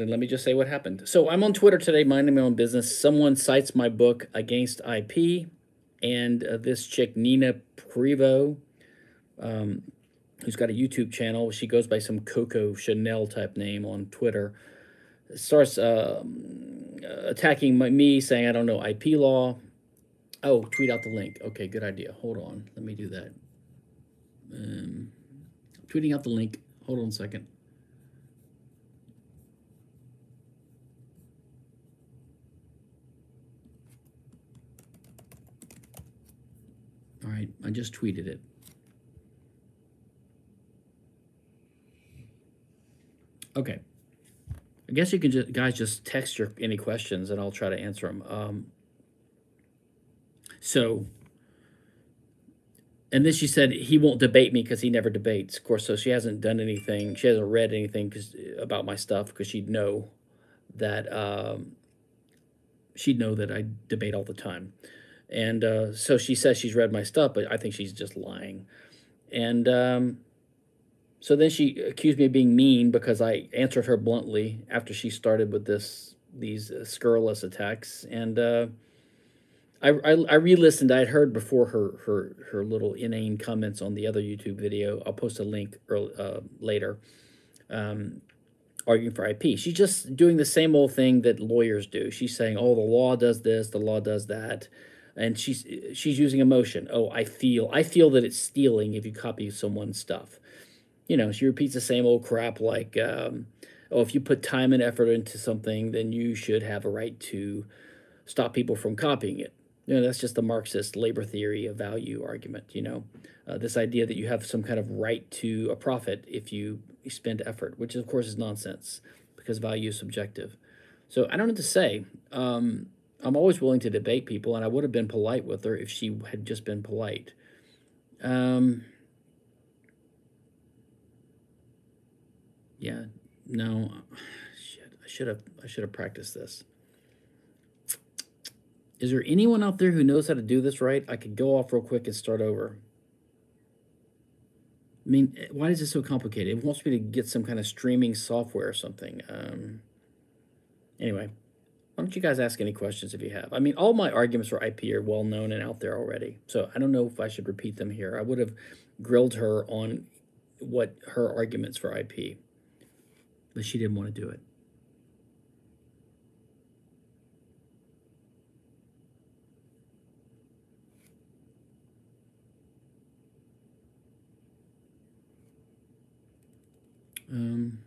then let me just say what happened. So I'm on Twitter today, minding my own business. Someone cites my book Against IP, and uh, this chick Nina Prevot, um, who's got a YouTube channel, she goes by some Coco Chanel type name on Twitter, starts uh, attacking my, me, saying I don't know IP law. Oh, tweet out the link. Okay, good idea. Hold on, let me do that. Um, tweeting out the link. Hold on a second. All right, I just tweeted it. Okay. I guess you can just, guys just text your any questions and I'll try to answer them. Um, so, and then she said he won't debate me because he never debates. Of course, so she hasn't done anything. She hasn't read anything cause, about my stuff because she'd know that um, she'd know that I debate all the time. And uh, so she says she's read my stuff, but I think she's just lying. And um, so then she accused me of being mean because I answered her bluntly after she started with this these uh, scurrilous attacks. And uh, I, I, I re-listened. I had heard before her her her little inane comments on the other YouTube video. I'll post a link early, uh, later. Um, arguing for IP. She's just doing the same old thing that lawyers do. She's saying, "Oh, the law does this, the law does that." And she's she's using emotion. Oh, I feel I feel that it's stealing if you copy someone's stuff. You know, she repeats the same old crap like, um, oh, if you put time and effort into something, then you should have a right to stop people from copying it. You know, that's just the Marxist labor theory of value argument. You know, uh, this idea that you have some kind of right to a profit if you spend effort, which of course is nonsense because value is subjective. So I don't know what to say. Um, I'm always willing to debate people, and I would have been polite with her if she had just been polite. Um, yeah, no, shit. I should have. I should have practiced this. Is there anyone out there who knows how to do this right? I could go off real quick and start over. I mean, why is it so complicated? It wants me to get some kind of streaming software or something. Um, anyway. Why don't you guys ask any questions if you have? I mean, all my arguments for IP are well known and out there already. So I don't know if I should repeat them here. I would have grilled her on what her arguments for IP, but she didn't want to do it. Um,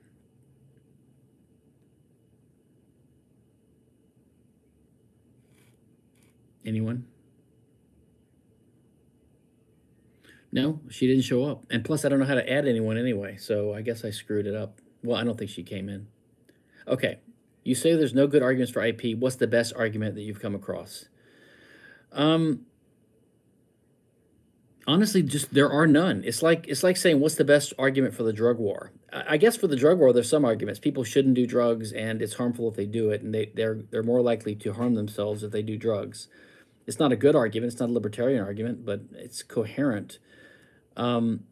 Anyone? No, she didn't show up. And plus, I don't know how to add anyone anyway, so I guess I screwed it up. Well, I don't think she came in. Okay, you say there's no good arguments for IP. What's the best argument that you've come across? Um, honestly, just there are none. It's like it's like saying what's the best argument for the drug war. I guess for the drug war, there's some arguments. People shouldn't do drugs, and it's harmful if they do it, and they they're they're more likely to harm themselves if they do drugs. It's not a good argument. It's not a libertarian argument, but it's coherent. Um,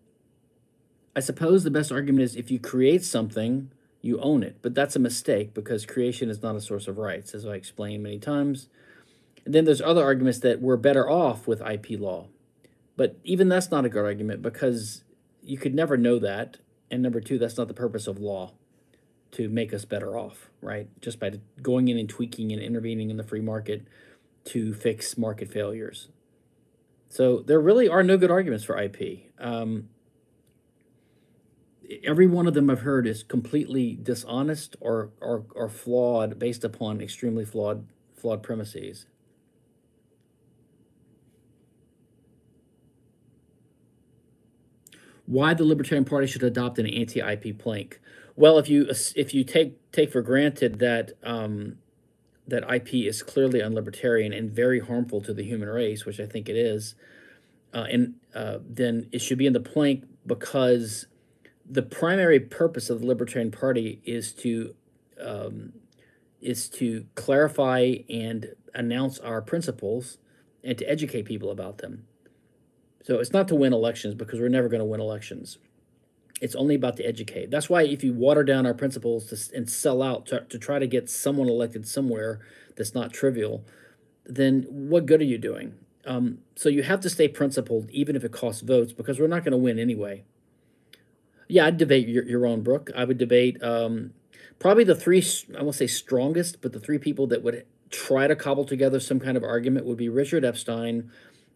I suppose the best argument is if you create something, you own it. But that's a mistake because creation is not a source of rights, as I explained many times. And then there's other arguments that we're better off with IP law. But even that's not a good argument because you could never know that. And number two, that's not the purpose of law to make us better off, right? Just by going in and tweaking and intervening in the free market to fix market failures. So there really are no good arguments for IP. Um, every one of them I've heard is completely dishonest or, or, or flawed based upon extremely flawed flawed premises. Why the Libertarian Party should adopt an anti-IP plank? Well, if you if you take take for granted that um, that IP is clearly unlibertarian and very harmful to the human race, which I think it is, uh, and uh, then it should be in the plank because the primary purpose of the Libertarian Party is to um, is to clarify and announce our principles and to educate people about them. So it's not to win elections because we're never going to win elections. It's only about to educate. That's why if you water down our principles to, and sell out to, to try to get someone elected somewhere that's not trivial, then what good are you doing? Um, so you have to stay principled, even if it costs votes, because we're not going to win anyway. Yeah, I'd debate Yaron Brook. I would debate um, probably the three, I won't say strongest, but the three people that would try to cobble together some kind of argument would be Richard Epstein,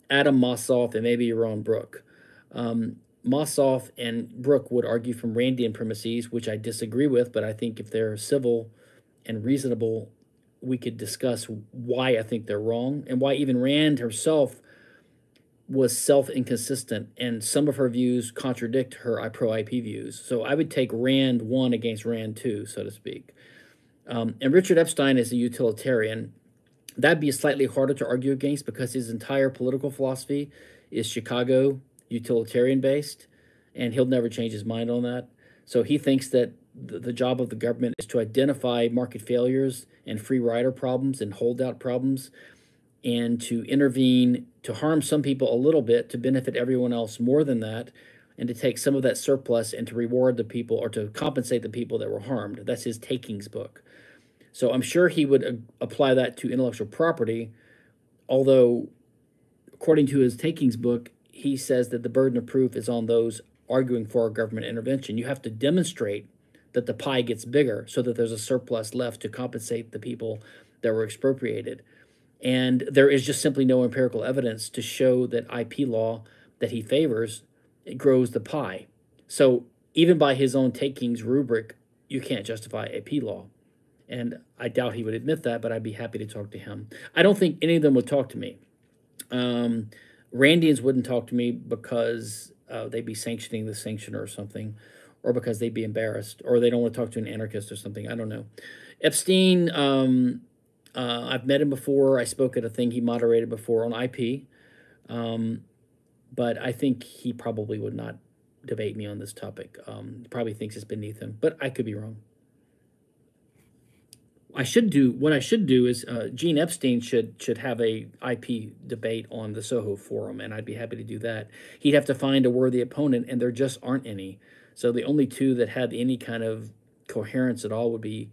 Adam Mossoff, and maybe Yaron Brook. Um, Mossoff and Brook would argue from Randian premises, which I disagree with, but I think if they're civil and reasonable, we could discuss why I think they're wrong and why even Rand herself was self inconsistent and some of her views contradict her I pro IP views. So I would take Rand 1 against Rand 2, so to speak. Um, and Richard Epstein is a utilitarian. That'd be slightly harder to argue against because his entire political philosophy is Chicago utilitarian based, and he'll never change his mind on that. So he thinks that the, the job of the government is to identify market failures and free rider problems and holdout problems and to intervene to harm some people a little bit to benefit everyone else more than that and to take some of that surplus and to reward the people or to compensate the people that were harmed. That's his takings book. So I'm sure he would uh, apply that to intellectual property, although, according to his takings book, he says that the burden of proof is on those arguing for government intervention. You have to demonstrate that the pie gets bigger so that there's a surplus left to compensate the people that were expropriated. And there is just simply no empirical evidence to show that IP law that he favors grows the pie. So even by his own takings rubric, you can't justify IP law. And I doubt he would admit that, but I'd be happy to talk to him. I don't think any of them would talk to me. Um, Randians wouldn't talk to me because uh, they'd be sanctioning the sanctioner or something, or because they'd be embarrassed, or they don't want to talk to an anarchist or something. I don't know. Epstein, um, uh, I've met him before. I spoke at a thing he moderated before on IP, um, but I think he probably would not debate me on this topic. Um, probably thinks it's beneath him, but I could be wrong. I should do what I should do is uh, Gene Epstein should should have a IP debate on the Soho forum, and I'd be happy to do that. He'd have to find a worthy opponent, and there just aren't any. So the only two that had any kind of coherence at all would be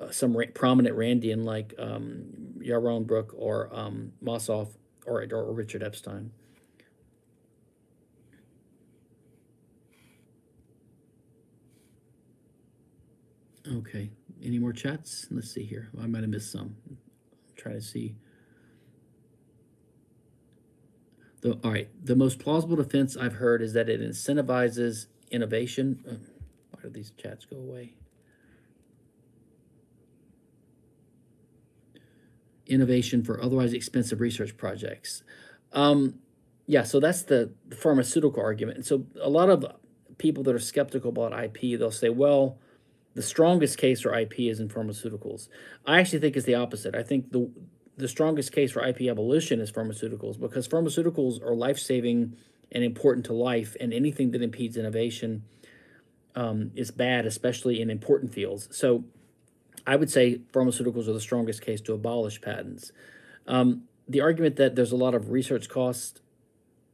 uh, some ra- prominent Randian like um, Yaron Brook or um, Mossoff or, or Richard Epstein. Okay. Any more chats? Let's see here. I might have missed some. Try to see. The, all right. The most plausible defense I've heard is that it incentivizes innovation. Uh, why do these chats go away? Innovation for otherwise expensive research projects. Um, yeah, so that's the, the pharmaceutical argument. And so a lot of people that are skeptical about IP, they'll say, well, the strongest case for IP is in pharmaceuticals. I actually think it's the opposite. I think the the strongest case for IP abolition is pharmaceuticals because pharmaceuticals are life saving and important to life, and anything that impedes innovation um, is bad, especially in important fields. So I would say pharmaceuticals are the strongest case to abolish patents. Um, the argument that there's a lot of research cost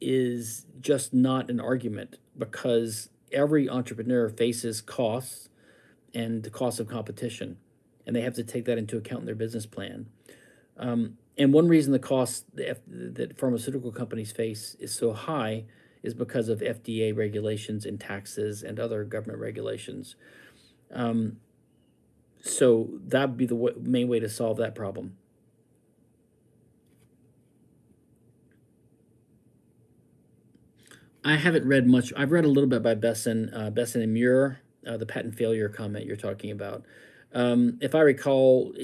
is just not an argument because every entrepreneur faces costs and the cost of competition, and they have to take that into account in their business plan. Um, and one reason the cost that pharmaceutical companies face is so high is because of FDA regulations and taxes and other government regulations. Um, so that would be the main way to solve that problem. I haven't read much. I've read a little bit by Bessen, uh, Bessen and Muir uh, the patent failure comment you're talking about. Um, if I recall,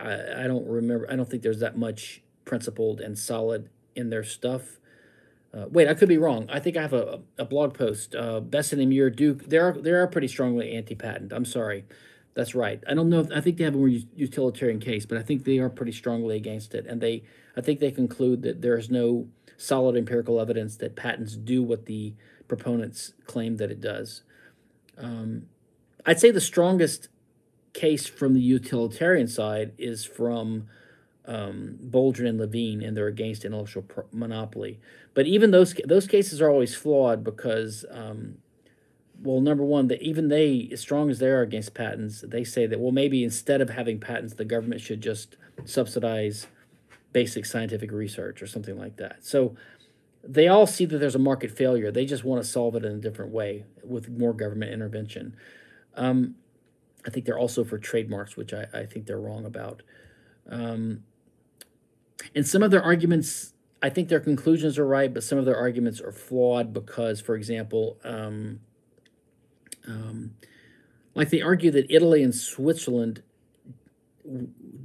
I, I, don't remember. I don't think there's that much principled and solid in their stuff. Uh, wait, I could be wrong. I think I have a, a blog post. Uh, Bessen and Muir Duke. They are they are pretty strongly anti-patent. I'm sorry, that's right. I don't know. If, I think they have a more utilitarian case, but I think they are pretty strongly against it. And they, I think they conclude that there is no solid empirical evidence that patents do what the proponents claim that it does. Um, I'd say the strongest case from the utilitarian side is from um, Boldrin and Levine, and they're against intellectual monopoly. But even those those cases are always flawed because um, well, number one, that even they, as strong as they are against patents, they say that well, maybe instead of having patents, the government should just subsidize basic scientific research or something like that. So they all see that there's a market failure. They just want to solve it in a different way with more government intervention. Um, I think they're also for trademarks, which I, I think they're wrong about. Um, and some of their arguments, I think their conclusions are right, but some of their arguments are flawed because, for example, um, um, like they argue that Italy and Switzerland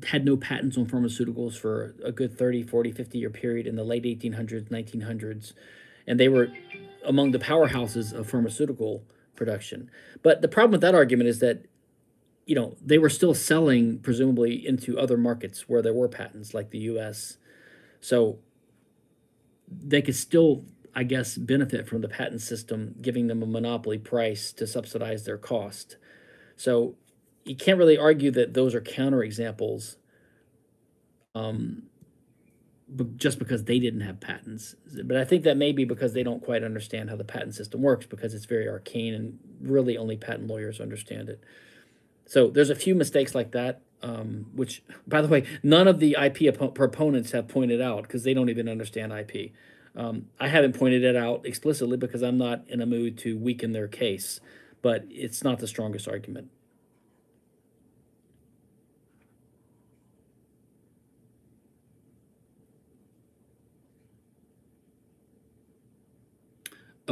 had no patents on pharmaceuticals for a good 30, 40, 50 year period in the late 1800s, 1900s. And they were among the powerhouses of pharmaceutical production. But the problem with that argument is that, you know, they were still selling presumably into other markets where there were patents, like the US. So they could still, I guess, benefit from the patent system, giving them a monopoly price to subsidize their cost. So you can't really argue that those are counterexamples um, just because they didn't have patents. But I think that may be because they don't quite understand how the patent system works because it's very arcane and really only patent lawyers understand it. So there's a few mistakes like that, um, which, by the way, none of the IP proponents have pointed out because they don't even understand IP. Um, I haven't pointed it out explicitly because I'm not in a mood to weaken their case, but it's not the strongest argument.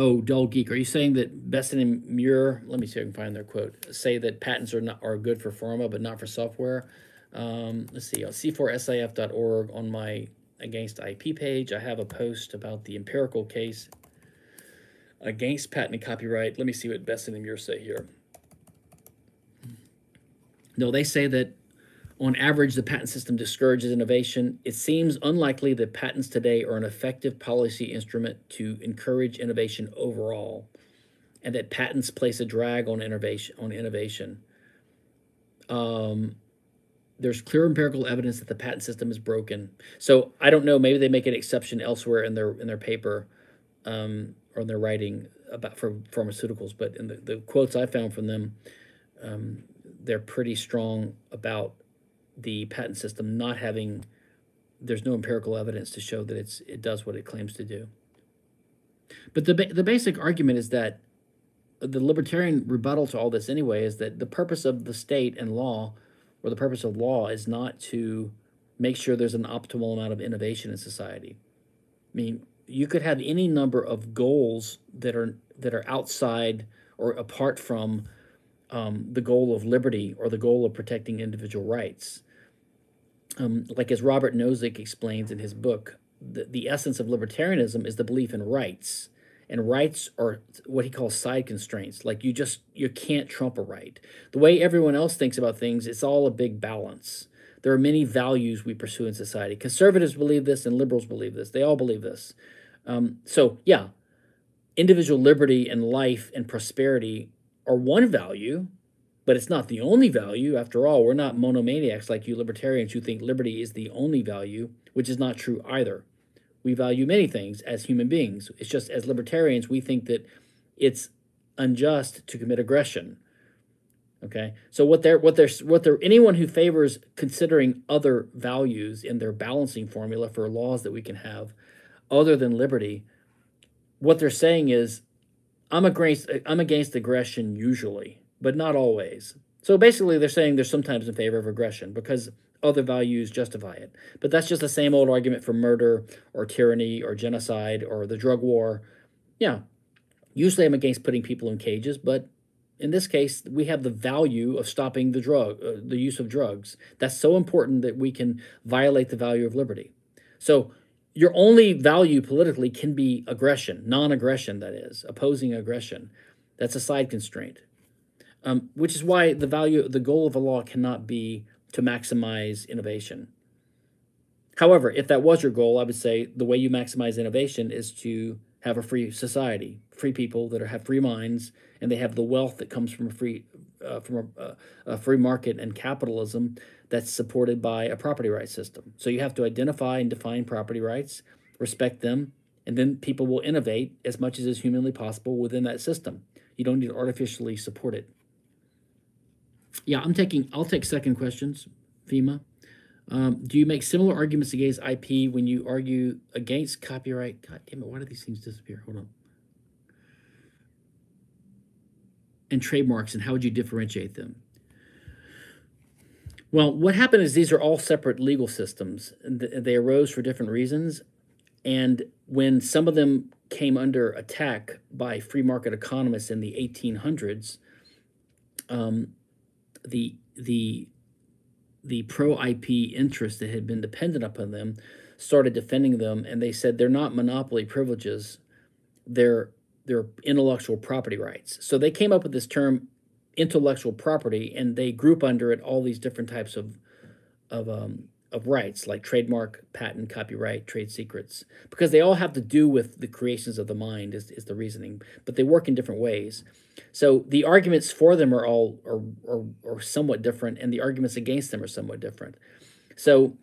Oh, dull geek. Are you saying that Bessen and Muir? Let me see if I can find their quote. Say that patents are not are good for pharma, but not for software. Um, let's see. On c4sif.org on my against IP page, I have a post about the empirical case against patent and copyright. Let me see what Bessen and Muir say here. No, they say that on average, the patent system discourages innovation. It seems unlikely that patents today are an effective policy instrument to encourage innovation overall, and that patents place a drag on innovation. On innovation, um, there's clear empirical evidence that the patent system is broken. So I don't know. Maybe they make an exception elsewhere in their in their paper um, or in their writing about for pharmaceuticals. But in the, the quotes I found from them, um, they're pretty strong about the patent system not having there's no empirical evidence to show that it's it does what it claims to do. But the the basic argument is that the libertarian rebuttal to all this anyway is that the purpose of the state and law or the purpose of law is not to make sure there's an optimal amount of innovation in society. I mean, you could have any number of goals that are that are outside or apart from um, the goal of liberty or the goal of protecting individual rights. Um, like as Robert Nozick explains in his book, the, the essence of libertarianism is the belief in rights. And rights are what he calls side constraints. Like you just you can't trump a right. The way everyone else thinks about things, it's all a big balance. There are many values we pursue in society. Conservatives believe this and liberals believe this. They all believe this. Um, so yeah, individual liberty and life and prosperity are one value, but it's not the only value. After all, we're not monomaniacs like you libertarians who think liberty is the only value, which is not true either. We value many things as human beings. It's just as libertarians, we think that it's unjust to commit aggression. Okay, so what they're what they're what they're anyone who favors considering other values in their balancing formula for laws that we can have, other than liberty, what they're saying is I'm against I'm against aggression usually, but not always. So basically, they're saying they're sometimes in favor of aggression because other values justify it. But that's just the same old argument for murder or tyranny or genocide or the drug war. Yeah, usually I'm against putting people in cages, but in this case, we have the value of stopping the drug, uh, the use of drugs. That's so important that we can violate the value of liberty. So your only value politically can be aggression, non-aggression, that is, opposing aggression. That's a side constraint, um, which is why the value, the goal of a law cannot be to maximize innovation. However, if that was your goal, I would say the way you maximize innovation is to have a free society, free people that are, have free minds, and they have the wealth that comes from a free, uh, from a, a free market and capitalism that's supported by a property rights system. So you have to identify and define property rights, respect them, and then people will innovate as much as is humanly possible within that system. You don't need to artificially support it. Yeah, I'm taking, I'll take second questions, FEMA. Um, do you make similar arguments against IP when you argue against copyright? God damn it, why do these things disappear? Hold on. And trademarks, and how would you differentiate them? Well, what happened is these are all separate legal systems. They arose for different reasons. And when some of them came under attack by free market economists in the 1800s, um, the the the pro IP interests that had been dependent upon them started defending them, and they said they're not monopoly privileges; they're they're intellectual property rights. So they came up with this term intellectual property, and they group under it all these different types of of um, of rights like trademark, patent, copyright, trade secrets, because they all have to do with the creations of the mind is, is the reasoning, but they work in different ways. So the arguments for them are all are, are, are somewhat different, and the arguments against them are somewhat different. So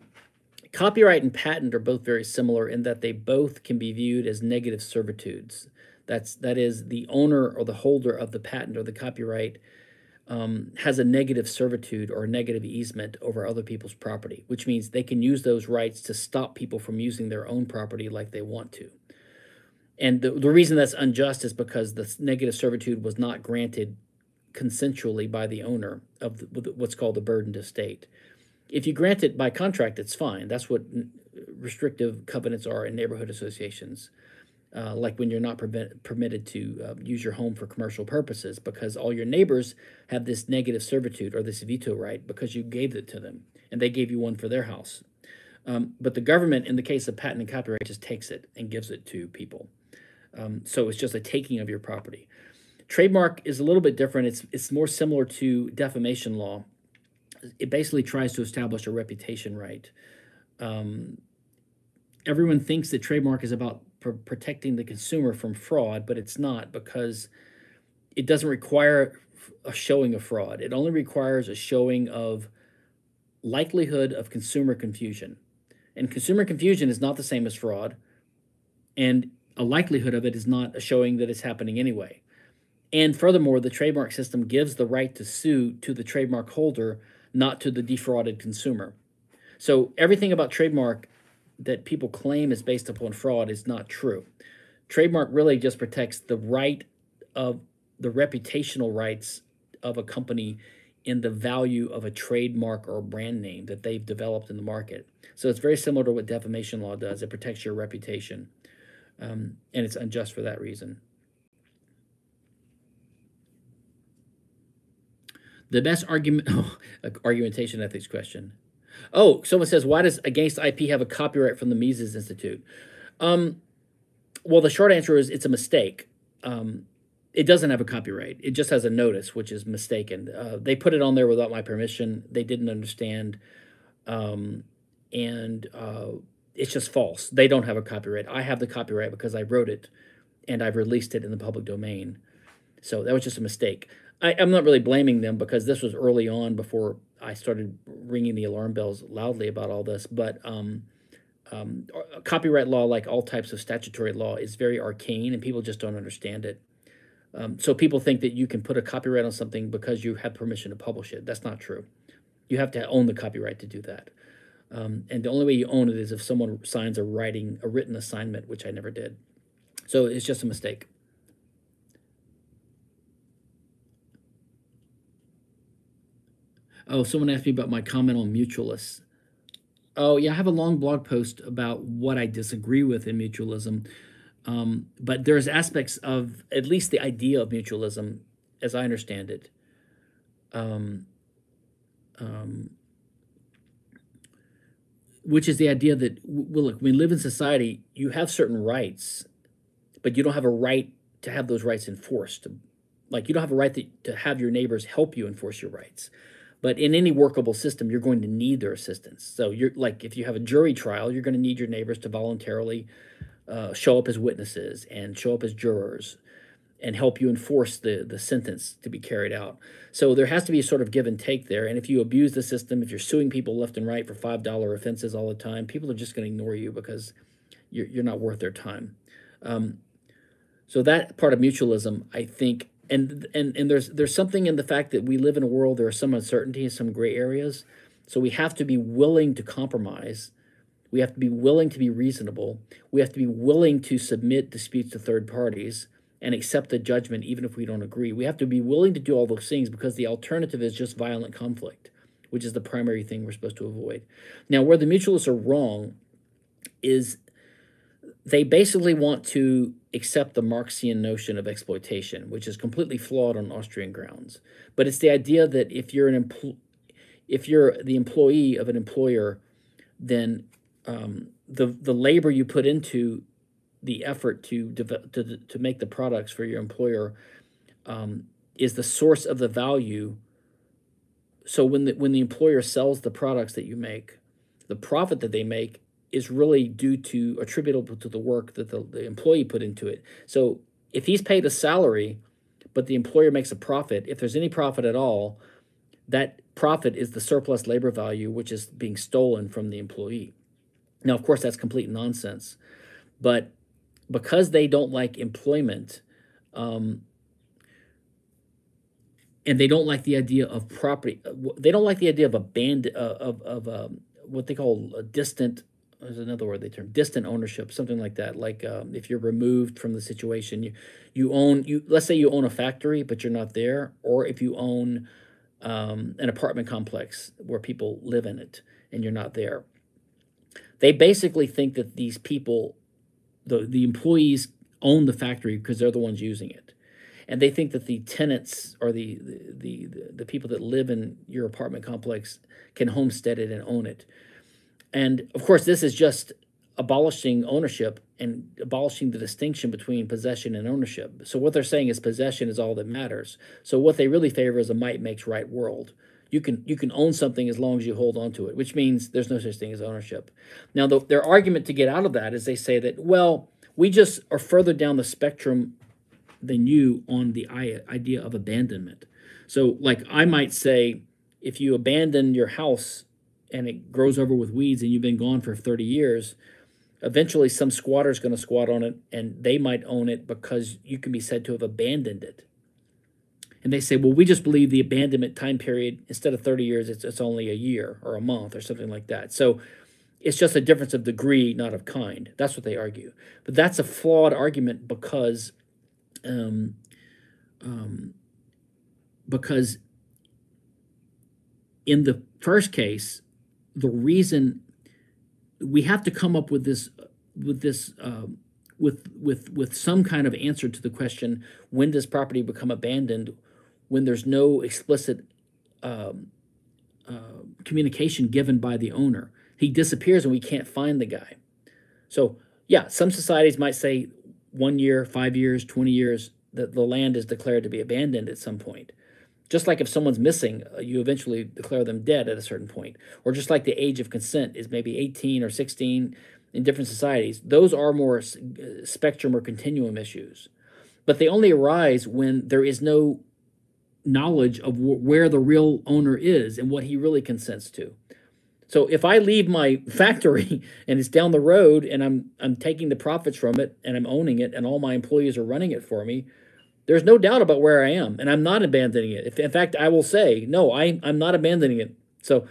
copyright and patent are both very similar in that they both can be viewed as negative servitudes. That's that is the owner or the holder of the patent or the copyright um, has a negative servitude or a negative easement over other people's property, which means they can use those rights to stop people from using their own property like they want to. And the, the reason that's unjust is because the negative servitude was not granted consensually by the owner of the, what's called the burdened estate. If you grant it by contract, it's fine. That's what restrictive covenants are in neighborhood associations uh, like when you're not prevent, permitted to uh, use your home for commercial purposes because all your neighbors have this negative servitude or this veto right because you gave it to them and they gave you one for their house. Um, but the government, in the case of patent and copyright, just takes it and gives it to people. Um, so it's just a taking of your property. Trademark is a little bit different. It's it's more similar to defamation law. It basically tries to establish a reputation right. Um, everyone thinks that trademark is about pr- protecting the consumer from fraud, but it's not because it doesn't require a showing of fraud. It only requires a showing of likelihood of consumer confusion. And consumer confusion is not the same as fraud, and a likelihood of it is not a showing that it's happening anyway. And furthermore, the trademark system gives the right to sue to the trademark holder, not to the defrauded consumer. So everything about trademark that people claim is based upon fraud is not true. Trademark really just protects the right of the reputational rights of a company in the value of a trademark or a brand name that they've developed in the market. So it's very similar to what defamation law does. It protects your reputation, um, and it's unjust for that reason. The best argument, oh, argumentation ethics question. Oh, someone says, why does Against IP have a copyright from the Mises Institute? Um, well, the short answer is it's a mistake. Um, it doesn't have a copyright. It just has a notice, which is mistaken. Uh, they put it on there without my permission. They didn't understand. Um, and uh, it's just false. They don't have a copyright. I have the copyright because I wrote it and I've released it in the public domain. So that was just a mistake. I, am not really blaming them because this was early on before I started ringing the alarm bells loudly about all this. But um, um, copyright law, like all types of statutory law, is very arcane and people just don't understand it. Um, so people think that you can put a copyright on something because you have permission to publish it. That's not true. You have to own the copyright to do that. Um, and the only way you own it is if someone signs a writing, a written assignment, which I never did. So it's just a mistake. Oh, someone asked me about my comment on mutualists. Oh, yeah, I have a long blog post about what I disagree with in mutualism. Um, but there's aspects of at least the idea of mutualism, as I understand it. Um, um, which is the idea that, well, look, we live in society, you have certain rights, but you don't have a right to have those rights enforced. Like you don't have a right to, to have your neighbors help you enforce your rights. But in any workable system, you're going to need their assistance. So you're like, if you have a jury trial, you're going to need your neighbors to voluntarily uh, show up as witnesses and show up as jurors and help you enforce the, the sentence to be carried out. So there has to be a sort of give and take there. And if you abuse the system, if you're suing people left and right for $5 offenses all the time, people are just going to ignore you because you're, you're not worth their time. Um, so that part of mutualism, I think, and and and there's there's something in the fact that we live in a world there are some uncertainty some gray areas. So we have to be willing to compromise. We have to be willing to be reasonable. We have to be willing to submit disputes to third parties and accept the judgment even if we don't agree. We have to be willing to do all those things because the alternative is just violent conflict which is the primary thing we're supposed to avoid. Now where the mutualists are wrong is they basically want to accept the Marxian notion of exploitation, which is completely flawed on Austrian grounds. But it's the idea that if you're an empl- if you're the employee of an employer, then um, the the labor you put into the effort to develop, to to make the products for your employer um, is the source of the value. So when the when the employer sells the products that you make, the profit that they make is really due to attributable to the work that the, the employee put into it. So if he's paid a salary, but the employer makes a profit, if there's any profit at all, that profit is the surplus labor value, which is being stolen from the employee. Now, of course, that's complete nonsense. But because they don't like employment, um, and they don't like the idea of property, they don't like the idea of a band uh, of, of um, what they call a distant there's another word they term distant ownership something like that. Like um, if you're removed from the situation you you own you let's say you own a factory but you're not there or if you own um, an apartment complex where people live in it and you're not there. They basically think that these people the the employees own the factory because they're the ones using it. And they think that the tenants or the the, the, the people that live in your apartment complex can homestead it and own it and of course, this is just abolishing ownership and abolishing the distinction between possession and ownership. So what they're saying is possession is all that matters. So what they really favor is a might makes right world. You can you can own something as long as you hold on to it, which means there's no such thing as ownership. Now, the, their argument to get out of that is they say that well, we just are further down the spectrum than you on the idea of abandonment. So, like I might say, if you abandon your house and it grows over with weeds and you've been gone for 30 years, eventually some squatter's going to squat on it and they might own it because you can be said to have abandoned it. And they say, well, we just believe the abandonment time period, instead of 30 years, it's, it's only a year or a month or something like that. So it's just a difference of degree, not of kind. That's what they argue. But that's a flawed argument because, um, um, because in the first case, the reason we have to come up with this with this uh, with with with some kind of answer to the question when does property become abandoned when there's no explicit um, uh, communication given by the owner? He disappears and we can't find the guy. So yeah some societies might say one year five years 20 years that the land is declared to be abandoned at some point just like if someone's missing, uh, you eventually declare them dead at a certain point. Or just like the age of consent is maybe 18 or 16 in different societies. Those are more uh, spectrum or continuum issues. But they only arise when there is no knowledge of where the real owner is and what he really consents to. So if I leave my factory and it's down the road and I'm I'm taking the profits from it and I'm owning it and all my employees are running it for me, there's no doubt about where I am, and I'm not abandoning it. If, in fact, I will say, no, I, I'm not abandoning it. So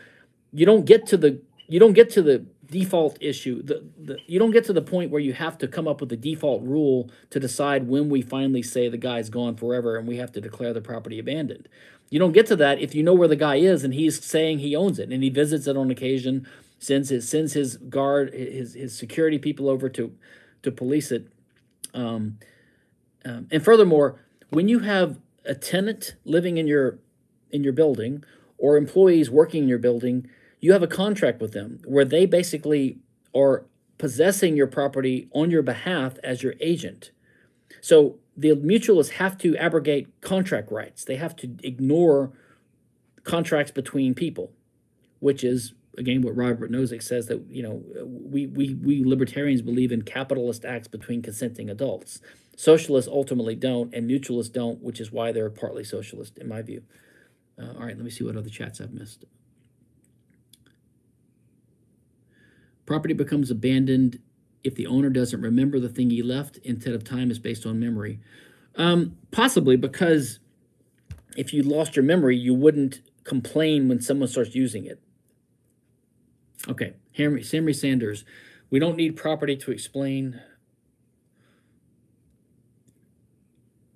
you don't get to the you don't get to the default issue. The, the you don't get to the point where you have to come up with a default rule to decide when we finally say the guy's gone forever and we have to declare the property abandoned. You don't get to that if you know where the guy is and he's saying he owns it and he visits it on occasion, sends his sends his guard his his security people over to to police it. Um, um, and furthermore, when you have a tenant living in your in your building or employees working in your building, you have a contract with them where they basically are possessing your property on your behalf as your agent. So the mutualists have to abrogate contract rights. They have to ignore contracts between people, which is again what Robert Nozick says that you know we we we libertarians believe in capitalist acts between consenting adults. Socialists ultimately don't, and mutualists don't, which is why they're partly socialist, in my view. Uh, all right, let me see what other chats I've missed. Property becomes abandoned if the owner doesn't remember the thing he left instead of time is based on memory. Um, possibly because if you lost your memory, you wouldn't complain when someone starts using it. Okay, Henry, Henry Sanders. We don't need property to explain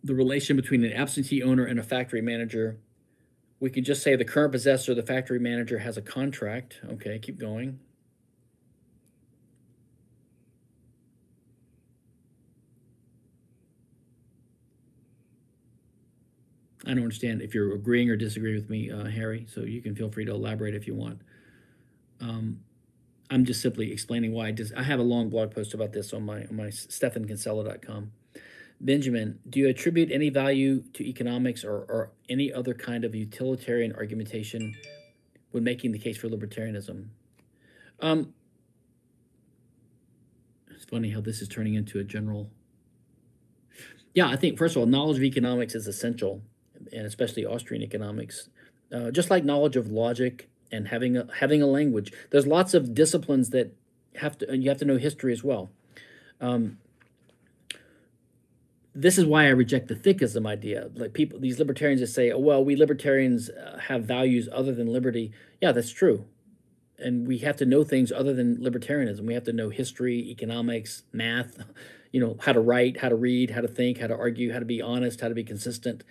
the relation between an absentee owner and a factory manager. We could just say the current possessor, the factory manager, has a contract. Okay, keep going. I don't understand if you're agreeing or disagreeing with me, uh, Harry, so you can feel free to elaborate if you want. Um, I'm just simply explaining why I just I have a long blog post about this on my on my stephankinsella.com. Benjamin, do you attribute any value to economics or, or any other kind of utilitarian argumentation when making the case for libertarianism? Um, it's funny how this is turning into a general. Yeah, I think first of all, knowledge of economics is essential, and especially Austrian economics. Uh, just like knowledge of logic and having a, having a language. There's lots of disciplines that have to, and you have to know history as well. Um, this is why I reject the thickism idea. Like people, these libertarians that say, "Oh well, we libertarians uh, have values other than liberty." Yeah, that's true, and we have to know things other than libertarianism. We have to know history, economics, math, you know, how to write, how to read, how to think, how to argue, how to be honest, how to be consistent.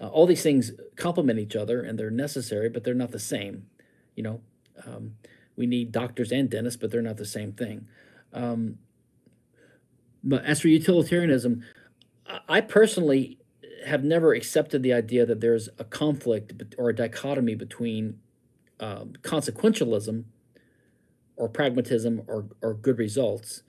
Uh, all these things complement each other, and they're necessary, but they're not the same. You know, um, we need doctors and dentists, but they're not the same thing. Um, but as for utilitarianism, I personally have never accepted the idea that there's a conflict or a dichotomy between um, consequentialism or pragmatism or, or good results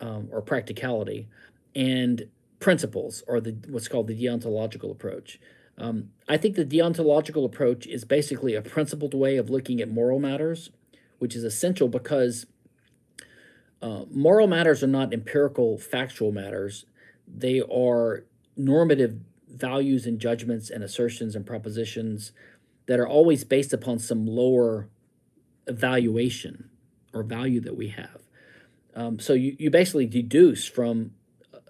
um, or practicality and principles or the what's called the deontological approach. Um, I think the deontological approach is basically a principled way of looking at moral matters, which is essential because uh, moral matters are not empirical, factual matters. They are normative values and judgments and assertions and propositions that are always based upon some lower evaluation or value that we have. Um, so you, you basically deduce from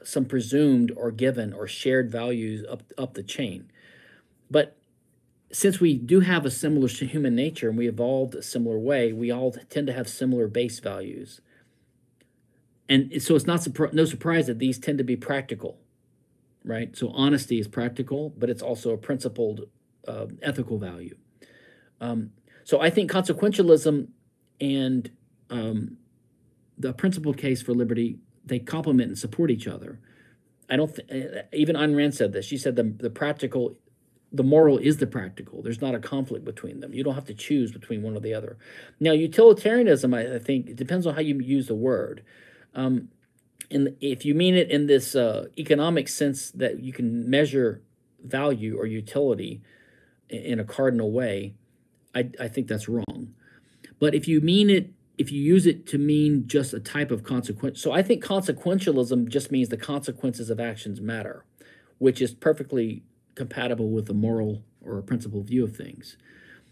some presumed or given or shared values up, up the chain. But since we do have a similar human nature and we evolved a similar way, we all tend to have similar base values. And so it's not no surprise that these tend to be practical, right? So honesty is practical, but it's also a principled uh, ethical value. Um, so I think consequentialism and um, the principled case for liberty they complement and support each other. I don't th- even Ayn Rand said this. She said the the practical the moral is the practical. There's not a conflict between them. You don't have to choose between one or the other. Now, utilitarianism, I, I think, it depends on how you use the word. Um, and if you mean it in this uh, economic sense that you can measure value or utility in a cardinal way, I, I think that's wrong. But if you mean it, if you use it to mean just a type of consequence, so I think consequentialism just means the consequences of actions matter, which is perfectly compatible with a moral or a principle view of things.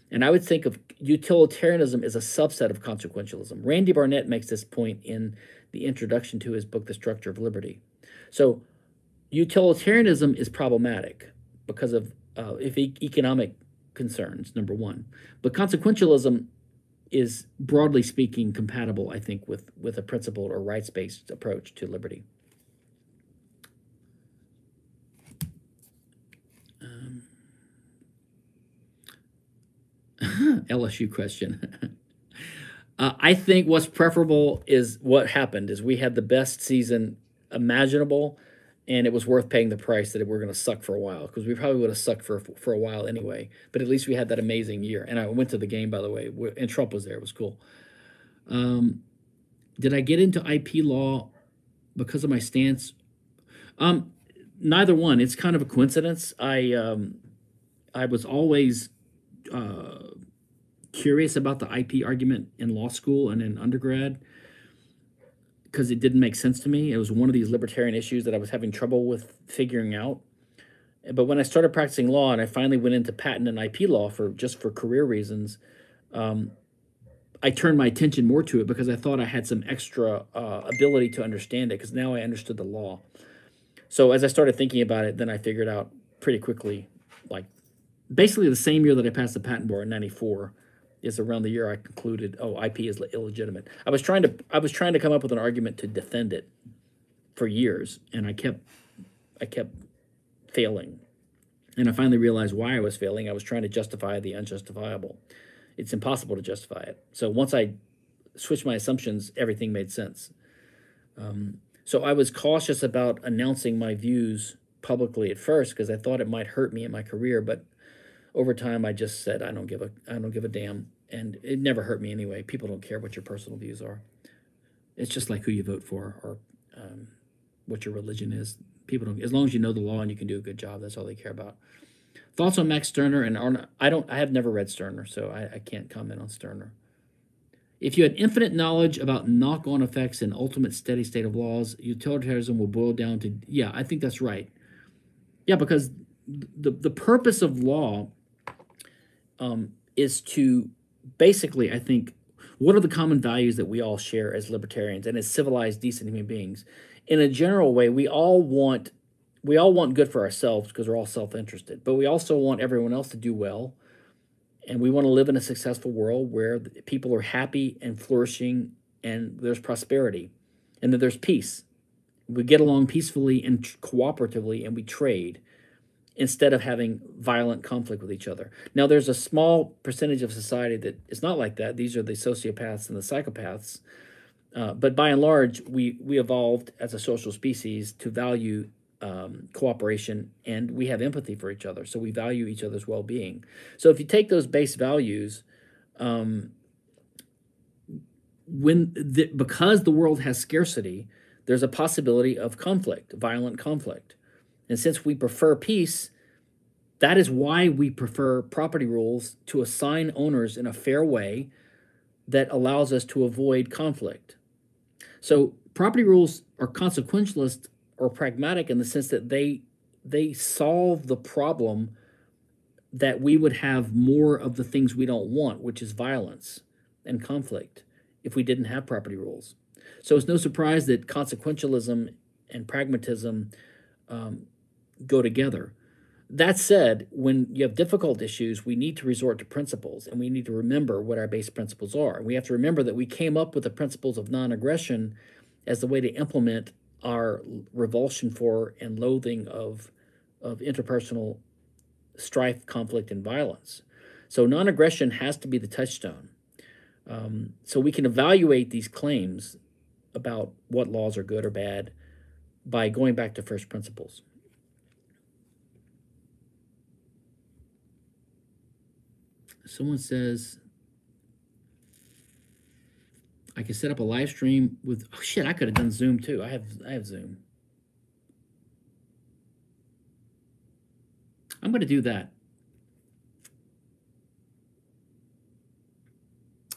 And I would think of utilitarianism as a subset of consequentialism. Randy Barnett makes this point in the introduction to his book, The Structure of Liberty. So, utilitarianism is problematic because of uh, if e- economic concerns, number one. But consequentialism is broadly speaking compatible, I think, with, with a principled or rights based approach to liberty. LSU question. uh, I think what's preferable is what happened is we had the best season imaginable, and it was worth paying the price that we're going to suck for a while because we probably would have sucked for for a while anyway. But at least we had that amazing year, and I went to the game by the way, and Trump was there. It was cool. Um, did I get into IP law because of my stance? Um, neither one. It's kind of a coincidence. I um, I was always uh, curious about the IP argument in law school and in undergrad because it didn't make sense to me. It was one of these libertarian issues that I was having trouble with figuring out. But when I started practicing law and I finally went into patent and IP law for just for career reasons, um, I turned my attention more to it because I thought I had some extra uh, ability to understand it because now I understood the law. So as I started thinking about it, then I figured out pretty quickly, like basically the same year that I passed the patent bar in '94 is around the year I concluded, oh, IP is illegitimate. I was trying to I was trying to come up with an argument to defend it for years, and I kept I kept failing. And I finally realized why I was failing. I was trying to justify the unjustifiable. It's impossible to justify it. So once I switched my assumptions, everything made sense. Um, so I was cautious about announcing my views publicly at first because I thought it might hurt me in my career. But over time, I just said I don't give a I don't give a damn, and it never hurt me anyway. People don't care what your personal views are. It's just like who you vote for or um, what your religion is. People don't as long as you know the law and you can do a good job. That's all they care about. Thoughts on Max Stirner and Arnold? I don't. I have never read Stirner, so I, I can't comment on Stirner. If you had infinite knowledge about knock-on effects and ultimate steady state of laws, utilitarianism will boil down to yeah. I think that's right. Yeah, because the the purpose of law um, is to basically, I think, what are the common values that we all share as libertarians and as civilized, decent human beings? In a general way, we all want we all want good for ourselves because we're all self-interested, but we also want everyone else to do well, and we want to live in a successful world where people are happy and flourishing, and there's prosperity, and that there's peace. We get along peacefully and cooperatively, and we trade instead of having violent conflict with each other. Now, there's a small percentage of society that is not like that. These are the sociopaths and the psychopaths. Uh, but by and large, we, we evolved as a social species to value um, cooperation and we have empathy for each other. So we value each other's well being. So if you take those base values, um, when the, because the world has scarcity, there's a possibility of conflict, violent conflict. And since we prefer peace, that is why we prefer property rules to assign owners in a fair way that allows us to avoid conflict. So property rules are consequentialist or pragmatic in the sense that they they solve the problem that we would have more of the things we don't want, which is violence and conflict, if we didn't have property rules. So it's no surprise that consequentialism and pragmatism um, go together. That said, when you have difficult issues, we need to resort to principles and we need to remember what our base principles are. We have to remember that we came up with the principles of non aggression as the way to implement our revulsion for and loathing of, of interpersonal strife, conflict, and violence. So non aggression has to be the touchstone. Um, so we can evaluate these claims about what laws are good or bad by going back to first principles. Someone says I can set up a live stream with oh shit, I could have done Zoom too. I have I have Zoom. I'm going to do that.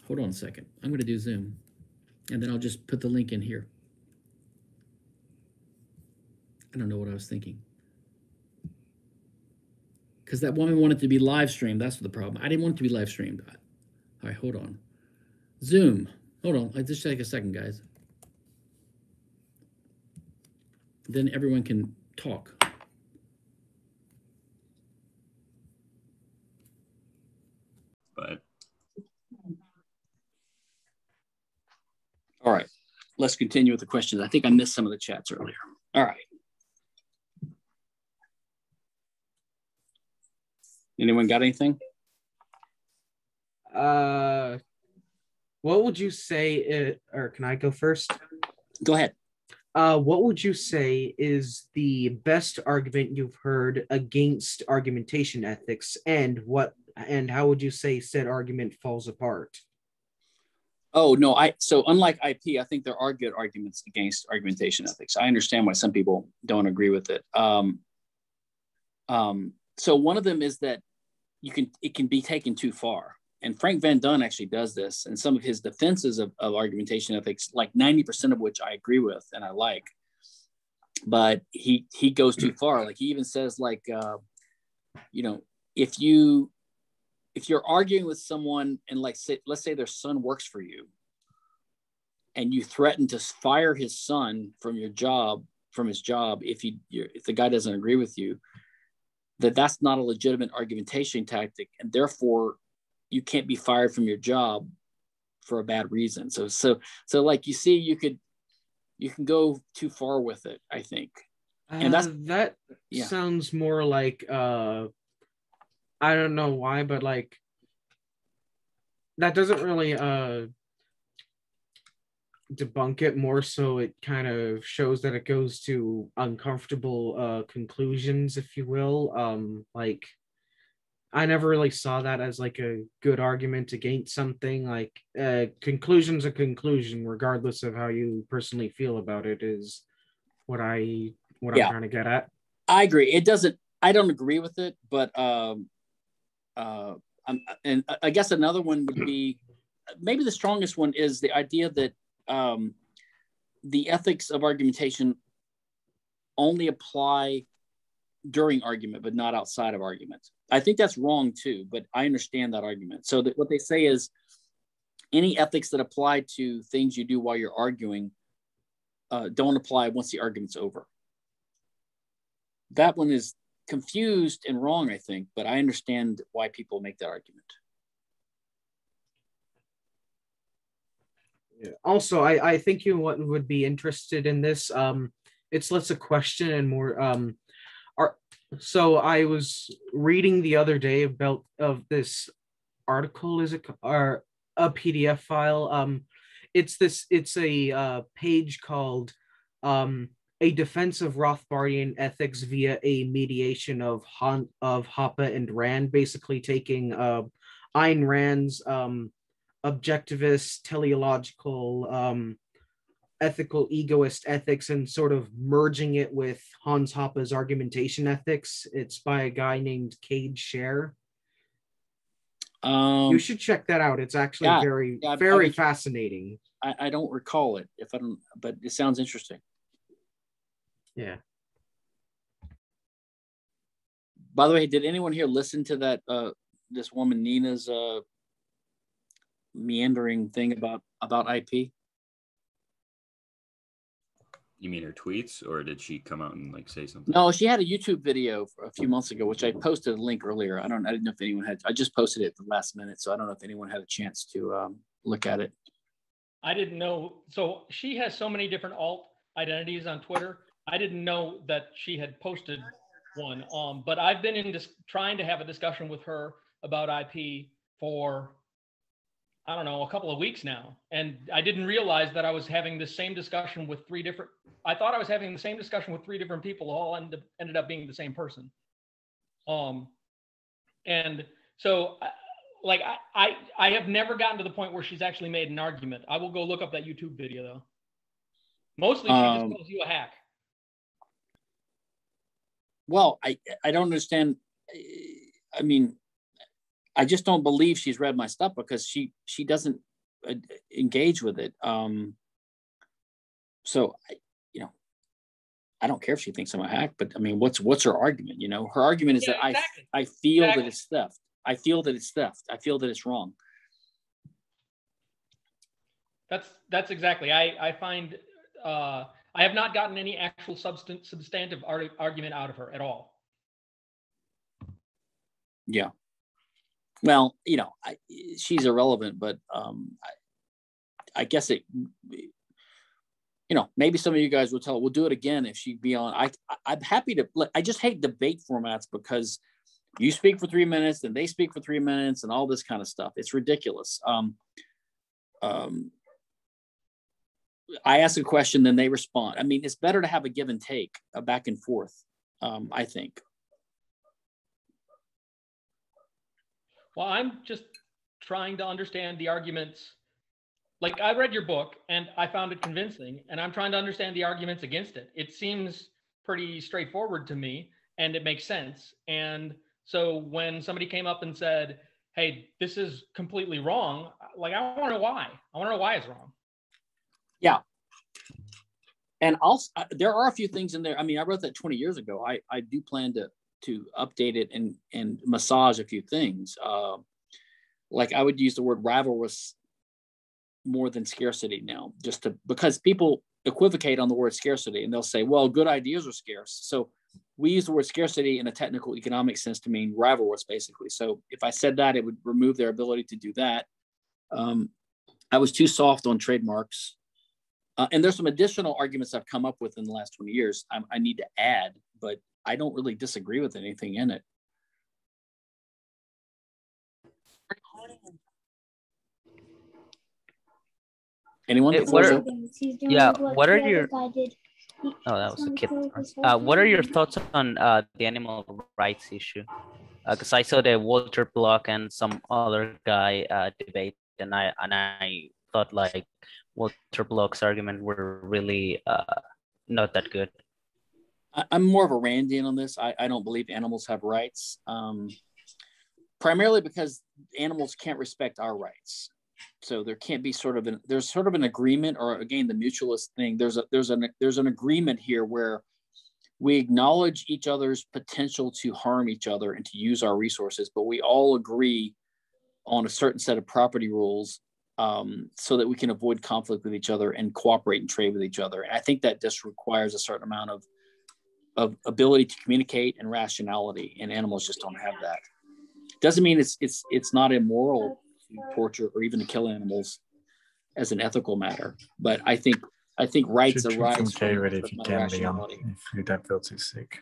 Hold on a second. I'm going to do Zoom. And then I'll just put the link in here. I don't know what I was thinking because that woman wanted to be live streamed. That's the problem. I didn't want it to be live streamed. All right, hold on. Zoom. Hold on. Let's just take a second, guys. Then everyone can talk. But all right, let's continue with the questions. I think I missed some of the chats earlier. All right. Anyone got anything? Uh, what would you say? It, or can I go first? Go ahead. Uh, what would you say is the best argument you've heard against argumentation ethics, and what and how would you say said argument falls apart? Oh no, I so unlike IP, I think there are good arguments against argumentation ethics. I understand why some people don't agree with it. Um, um, so one of them is that you can it can be taken too far. And Frank Van Dun actually does this, and some of his defenses of, of argumentation ethics, like 90% of which I agree with and I like, but he he goes too far. Like he even says, like, uh, you know, if you if you're arguing with someone and like say, let's say their son works for you, and you threaten to fire his son from your job from his job if he if the guy doesn't agree with you that that's not a legitimate argumentation tactic and therefore you can't be fired from your job for a bad reason so so so like you see you could you can go too far with it i think and that's uh, that yeah. sounds more like uh i don't know why but like that doesn't really uh debunk it more so it kind of shows that it goes to uncomfortable uh conclusions if you will. Um like i never really saw that as like a good argument against something. Like uh conclusion's a conclusion regardless of how you personally feel about it is what i what yeah. i'm trying to get at. I agree. It doesn't i don't agree with it but um uh I'm, and i guess another one would be maybe the strongest one is the idea that um, the ethics of argumentation only apply during argument, but not outside of argument. I think that's wrong too, but I understand that argument. So that what they say is any ethics that apply to things you do while you're arguing uh, don't apply once the argument's over. That one is confused and wrong, I think, but I understand why people make that argument. Also i i think you would be interested in this. Um it's less a question and more um are so i was reading the other day about of this article is it or a pdf file? Um it's this it's a uh, page called um a defense of rothbardian ethics via a mediation of Han, of hoppe and rand basically taking uh Ayn Rand's um, objectivist, teleological, um, ethical, egoist ethics and sort of merging it with Hans Hoppe's argumentation ethics. It's by a guy named Cade Share. Um, you should check that out. It's actually yeah, very, yeah, very I, fascinating. I, I don't recall it if I don't, but it sounds interesting. Yeah. By the way, did anyone here listen to that? Uh, this woman Nina's uh, meandering thing about about IP? You mean her tweets, or did she come out and like say something? No, she had a YouTube video a few months ago, which I posted a link earlier. I don't, I didn't know if anyone had. I just posted it at the last minute, so I don't know if anyone had a chance to um, look at it. I didn't know. So she has so many different alt identities on Twitter. I didn't know that she had posted one. Um, but I've been in dis- trying to have a discussion with her about IP for I don't know, a couple of weeks now. And I didn't realize that I was having the same discussion with three different, I thought I was having the same discussion with three different people, all ended, ended up being the same person. Um, and so like I, I, I have never gotten to the point where she's actually made an argument. I will go look up that YouTube video though. Mostly she um, just calls you a hack. Well, I, I don't understand. I mean, I just don't believe she's read my stuff because she she doesn't uh, engage with it. Um, so I, you know, I don't care if she thinks I'm a hack, but I mean, what's what's her argument? You know, her argument is yeah, that exactly. I I feel exactly. that it's theft. I feel that it's theft. I feel that it's wrong. That's that's exactly. I I find uh, I have not gotten any actual substance substantive argument out of her at all. Yeah well, you know, I, she's irrelevant, but um, I, I, guess it, you know, maybe some of you guys will tell, we'll do it again if she'd be on. I, I'm happy to, I just hate debate formats because you speak for three minutes and they speak for three minutes and all this kind of stuff. It's ridiculous. Um, um, I ask a question, then they respond. I mean, it's better to have a give and take, a back and forth. Um, I think. Well, I'm just trying to understand the arguments. Like I read your book and I found it convincing, and I'm trying to understand the arguments against it. It seems pretty straightforward to me and it makes sense. And so when somebody came up and said, Hey, this is completely wrong, like I want to know why. I want to know why it's wrong. Yeah. And also, uh, there are a few things in there. I mean, I wrote that 20 years ago. I, I do plan to to update it and and massage a few things. Uh, like I would use the word rivalrous more than scarcity now, just to because people equivocate on the word scarcity and they'll say, well, good ideas are scarce. So we use the word scarcity in a technical economic sense to mean rivalrous, basically. So if I said that, it would remove their ability to do that. Um, I was too soft on trademarks. Uh, and there's some additional arguments I've come up with in the last 20 years I, I need to add, but I don't really disagree with anything in it. Anyone? Hey, what are, yeah, what are your Oh, that was a kid. Uh, what are your thoughts on uh, the animal rights issue? Because uh, I saw the Walter Block and some other guy uh, debate, and I and I thought like Walter Block's argument were really uh, not that good. I'm more of a Randian on this. I, I don't believe animals have rights, um, primarily because animals can't respect our rights. So there can't be sort of an there's sort of an agreement or again the mutualist thing. There's a there's an there's an agreement here where we acknowledge each other's potential to harm each other and to use our resources but we all agree on a certain set of property rules um, so that we can avoid conflict with each other and cooperate and trade with each other. And i think that just requires a certain amount of of ability to communicate and rationality and animals just don't have that doesn't mean it's it's it's not immoral to torture or even to kill animals as an ethical matter. But I think I think rights Should arise from from, if you can be on, if you don't feel too sick.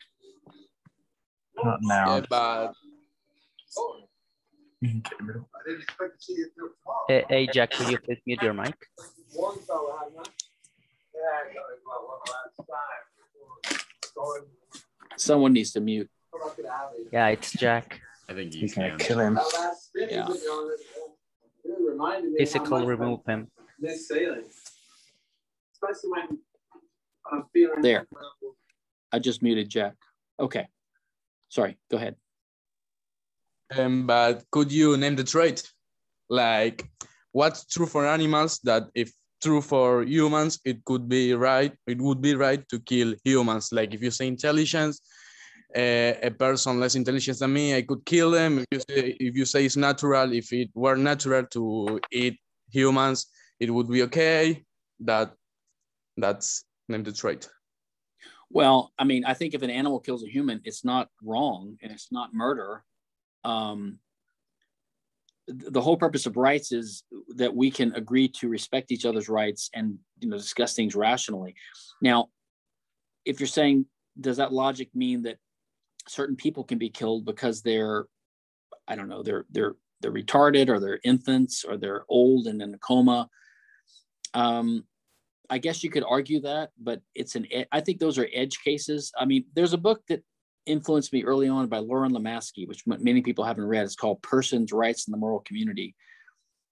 Not Yeah, now. but You can get rid of Hey, hey Jack, could you please mute your mic? Someone needs to mute. Yeah, it's Jack. I think you You can can. kill him. Yeah. Physical remove him. There. I just muted Jack. Okay. Sorry, go ahead. um, but could you name the trait? Like what's true for animals that if true for humans, it could be right, it would be right to kill humans. Like if you say intelligence, uh, a person less intelligent than me, I could kill them. If you say, if you say it's natural, if it were natural to eat humans, it would be okay. That that's name the trait. Well, I mean, I think if an animal kills a human, it's not wrong and it's not murder. Um, the whole purpose of rights is that we can agree to respect each other's rights and you know discuss things rationally. Now, if you're saying, does that logic mean that certain people can be killed because they're, I don't know, they're they're they're retarded or they're infants or they're old and in a coma? Um, I guess you could argue that, but it's an. i think those are edge cases. I mean, there's a book that influenced me early on by Loren Lomasky, which many people haven't read. It's called Persons' Rights in the Moral Community.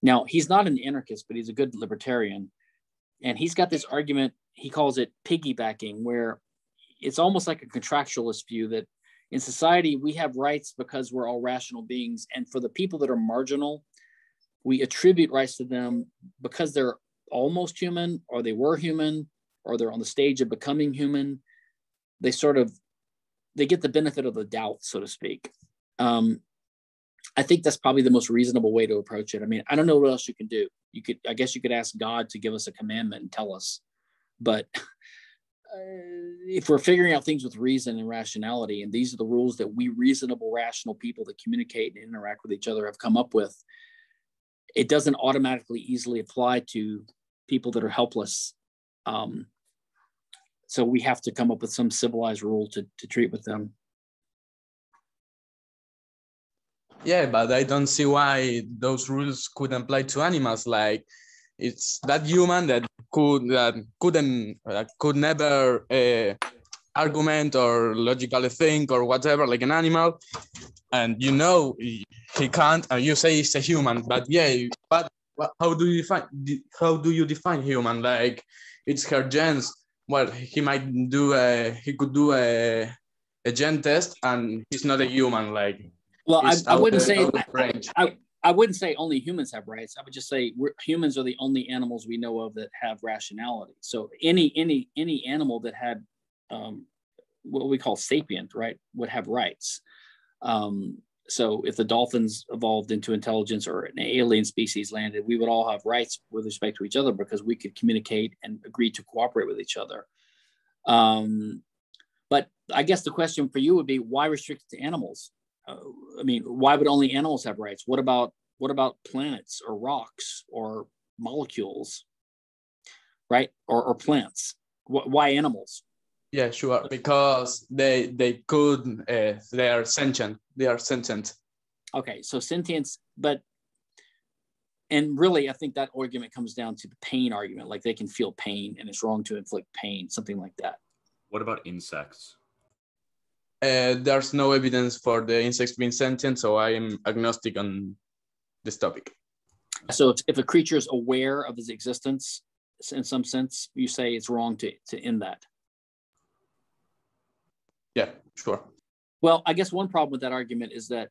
Now, he's not an anarchist, but he's a good libertarian, and he's got this argument. He calls it piggybacking, where it's almost like a contractualist view that in society we have rights because we're all rational beings, and for the people that are marginal, we attribute rights to them because they're almost human or they were human or they're on the stage of becoming human they sort of they get the benefit of the doubt so to speak. Um, i think that's probably the most reasonable way to approach it. I mean i don't know what else you can do. You could i guess you could ask god to give us a commandment and tell us. But uh, if we're figuring out things with reason and rationality and these are the rules that we reasonable rational people that communicate and interact with each other have come up with it doesn't automatically easily apply to people that are helpless. Um, so we have to come up with some civilized rule to, to treat with them. Yeah, but I don't see why those rules could apply to animals. Like it's that human that could that couldn't could never uh, argument or logically think or whatever like an animal, and you know he he can't. And you say he's a human, but yeah, but how do you define how do you define human? Like it's her genes. Well, he might do a he could do a a gen test, and he's not a human. Like Well, I, I wouldn't of- say range. I, I wouldn't say only humans have rights. I would just say we're, humans are the only animals we know of that have rationality. So any any any animal that had um, what we call sapient, right, would have rights. Um, So if the dolphins evolved into intelligence or an alien species landed, we would all have rights with respect to each other because we could communicate and agree to cooperate with each other. Um, but I guess the question for you would be why restrict it to animals? Uh, I mean, why would only animals have rights? What about what about planets or rocks or molecules, right? Or, or plants? Why animals? Yeah, sure. Because they they could uh, they are sentient. They are sentient. Okay, so sentience, but and really, I think that argument comes down to the pain argument. Like they can feel pain, and it's wrong to inflict pain, something like that. What about insects? Uh, there's no evidence for the insects being sentient, so I am agnostic on this topic. So if, if a creature is aware of its existence, in some sense, you say it's wrong to to end that. Yeah, sure. Well, I guess one problem with that argument is that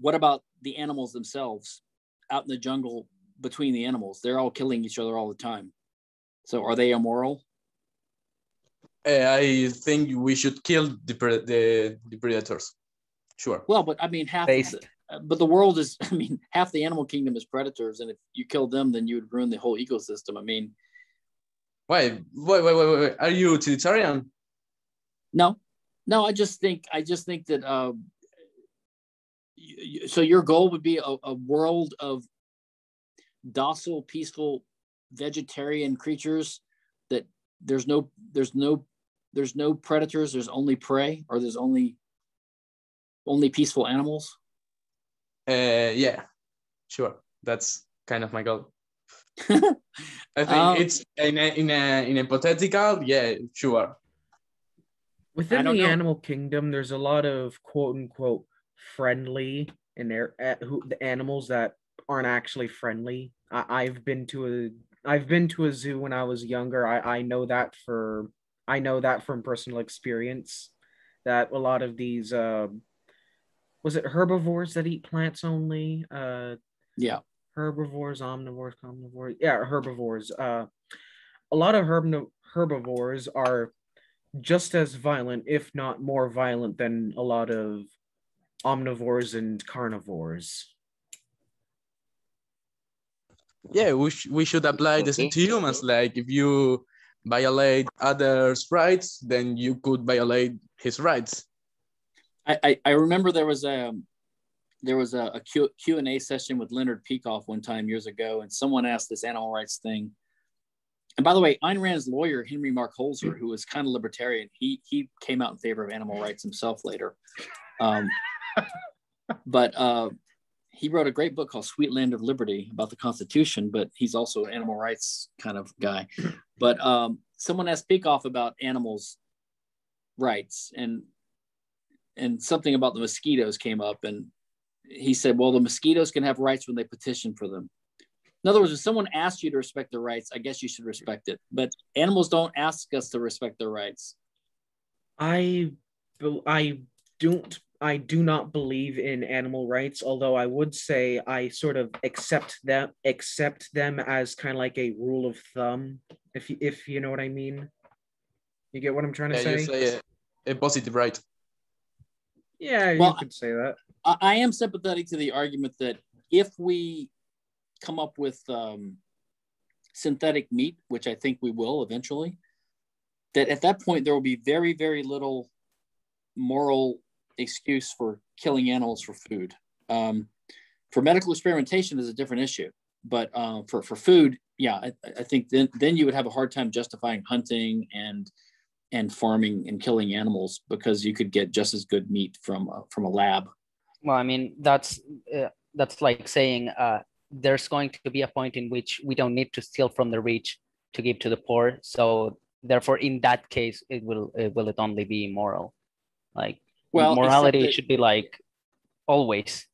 what about the animals themselves out in the jungle between the animals? They're all killing each other all the time. So are they immoral? Uh, I think we should kill the, the, the predators. Sure. Well, but I mean, half, Based. but the world is, I mean, half the animal kingdom is predators. And if you kill them, then you would ruin the whole ecosystem. I mean, Why? Wait, wait, wait, wait. Are you utilitarian? no, no, I just think, I just think that, uh, so your goal would be a, a world of docile, peaceful, vegetarian creatures that there's no, there's no, there's no predators, there's only prey, or there's only, only peaceful animals. Uh, yeah, sure. That's kind of my goal. I think Um, it's in a, in a in a hypothetical. Yeah, sure. Within the know. animal kingdom, there's a lot of quote unquote friendly and there uh, who the animals that aren't actually friendly. I, I've been to a I've been to a zoo when I was younger. I, I know that for I know that from personal experience that a lot of these um was it herbivores that eat plants only? Uh Yeah. herbivores, omnivores, carnivores. Yeah, herbivores. Uh, a lot of herb- herbivores are just as violent, if not more violent, than a lot of omnivores and carnivores. Yeah, we sh- we should apply this same to humans. Like if you violate others' rights, then you could violate his rights. I, I, I remember there was a there was a, a Q, Q&A session with Leonard Peikoff one time years ago, and someone asked this animal rights thing. And by the way, Ayn Rand's lawyer, Henry Mark Holzer, who was kind of libertarian, he he came out in favor of animal rights himself later. Um, but uh, he wrote a great book called Sweet Land of Liberty about the Constitution, but he's also an animal rights kind of guy. But um, someone asked Peikoff about animals' rights, and and something about the mosquitoes came up and he said well the mosquitoes can have rights when they petition for them in other words if someone asks you to respect their rights i guess you should respect it but animals don't ask us to respect their rights I I don't I do not believe in animal rights, although I would say I sort of accept them accept them as kind of like a rule of thumb, if you, if you know what I mean. You get what I'm trying to Yeah, say? you say a, a positive right. Yeah, Well, you could say that. I, I am sympathetic to the argument that if we come up with um, synthetic meat which i think we will eventually that at that point there will be very very little moral excuse for killing animals for food. Um, for medical experimentation is a different issue but uh, for, for food yeah I, I think then, then you would have a hard time justifying hunting and and farming and killing animals because you could get just as good meat from a, from a lab. Well, I mean, that's uh, that's like saying uh, there's going to be a point in which we don't need to steal from the rich to give to the poor. So therefore, in that case, it will it will it only be immoral? Like Well, morality that- should be like always.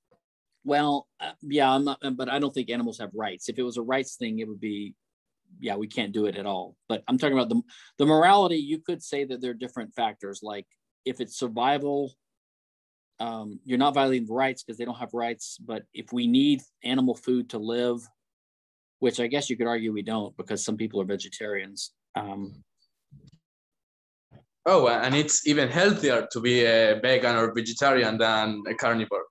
Well, uh, yeah, I'm not, but I don't think animals have rights. If it was a rights thing, it would be, yeah, we can't do it at all. But I'm talking about the the morality. You could say that there are different factors. Like if it's survival, um, you're not violating the rights because they don't have rights. But if we need animal food to live, which I guess you could argue we don't because some people are vegetarians. Um, Oh, and it's even healthier to be a vegan or vegetarian than a carnivore.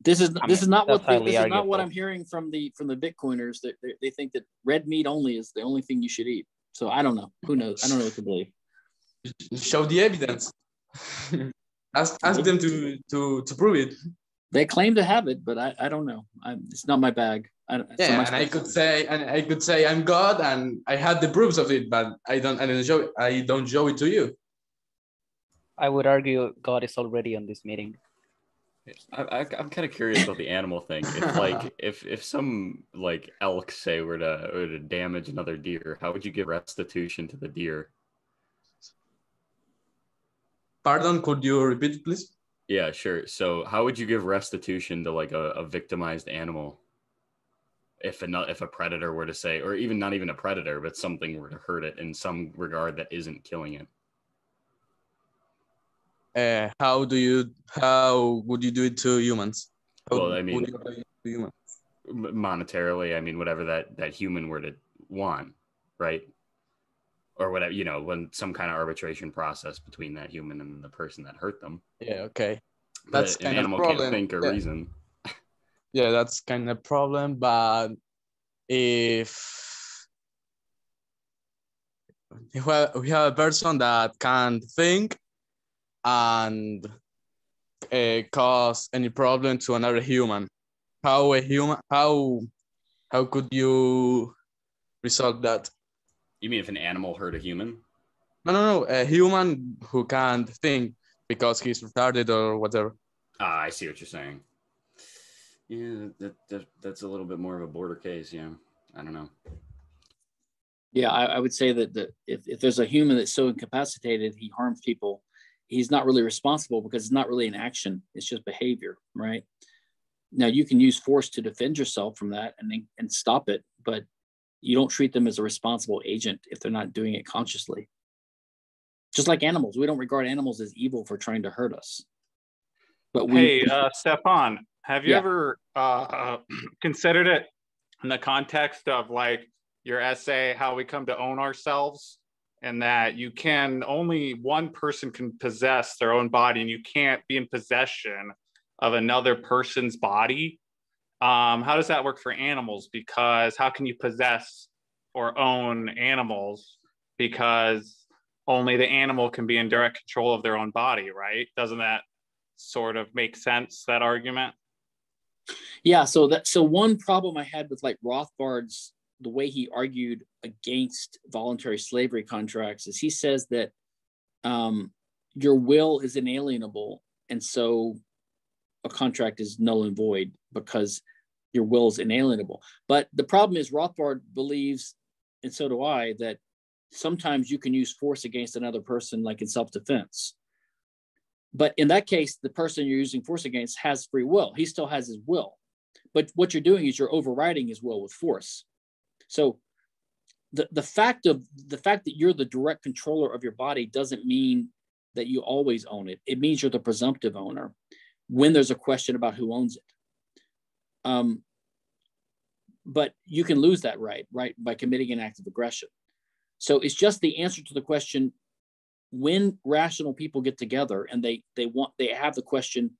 This is I this is not what that's they, this is not what. I'm hearing from the from the Bitcoiners. That they, they think that red meat only is the only thing you should eat. So I don't know. Who knows? I don't know what to believe. Show the evidence. ask ask them to to to prove it. They claim to have it, but I, I don't know. I, it's not my bag. I, don't- it's not Yeah, my and I could say and I could say I'm God and I had the proofs of it, but I don't I don't show I don't show it to you. I would argue God is already on this meeting. I, I, I'm kind of curious about the animal thing. If like if if some like elk say were to were to damage another deer, how would you give restitution to the deer? Pardon, could you repeat it, please? Yeah, sure. So how would you give restitution to like a, a victimized animal? If a if a predator were to say, or even not even a predator, but something were to hurt it in some regard that isn't killing it. Uh, how do you how would you do it to humans? How Well, I mean- would you do it to humans? Monetarily i mean whatever that that human were to want right or whatever you know when some kind of arbitration process between that human and the person that hurt them Yeah, okay. but That's an kind of animal problem. can't think or Yeah. reason Yeah, that's kind of problem. But if if we have, we have a person that can't think and uh, cause any problem to another human, how a human how how could you resolve that? You mean if an animal hurt a human No, no, no. A human who can't think because he's retarded or whatever. ah i see what you're saying yeah that, that that's a little bit more of a border case yeah i don't know Yeah, I, I would say that the, if, if there's a human that's so incapacitated he harms people, he's not really responsible because it's not really an action; it's just behavior, right? Now you can use force to defend yourself from that and and stop it, but you don't treat them as a responsible agent if they're not doing it consciously. Just like animals, we don't regard animals as evil for trying to hurt us. But we, Hey, uh, Stephan, have you Yeah. ever uh, considered it in the context of like your essay, How We Come to Own Ourselves? And that you can only one person can possess their own body and you can't be in possession of another person's body. Um, how does that work for animals? Because how can you possess or own animals? Because only the animal can be in direct control of their own body, right? Doesn't that sort of make sense that argument Yeah, so that so one problem I had with like Rothbard's the way he argued against voluntary slavery contracts is he says that um, your will is inalienable, and so a contract is null and void because your will is inalienable. But the problem is Rothbard believes, and so do I, that sometimes you can use force against another person, like in self-defense. But in that case, the person you're using force against has free will. He still has his will but what you're doing is you're overriding his will with force so the, the fact of the fact that you're the direct controller of your body doesn't mean that you always own it it means you're the presumptive owner when there's a question about who owns it um, but you can lose that right right by committing an act of aggression so it's just the answer to the question when rational people get together and they they want they have the question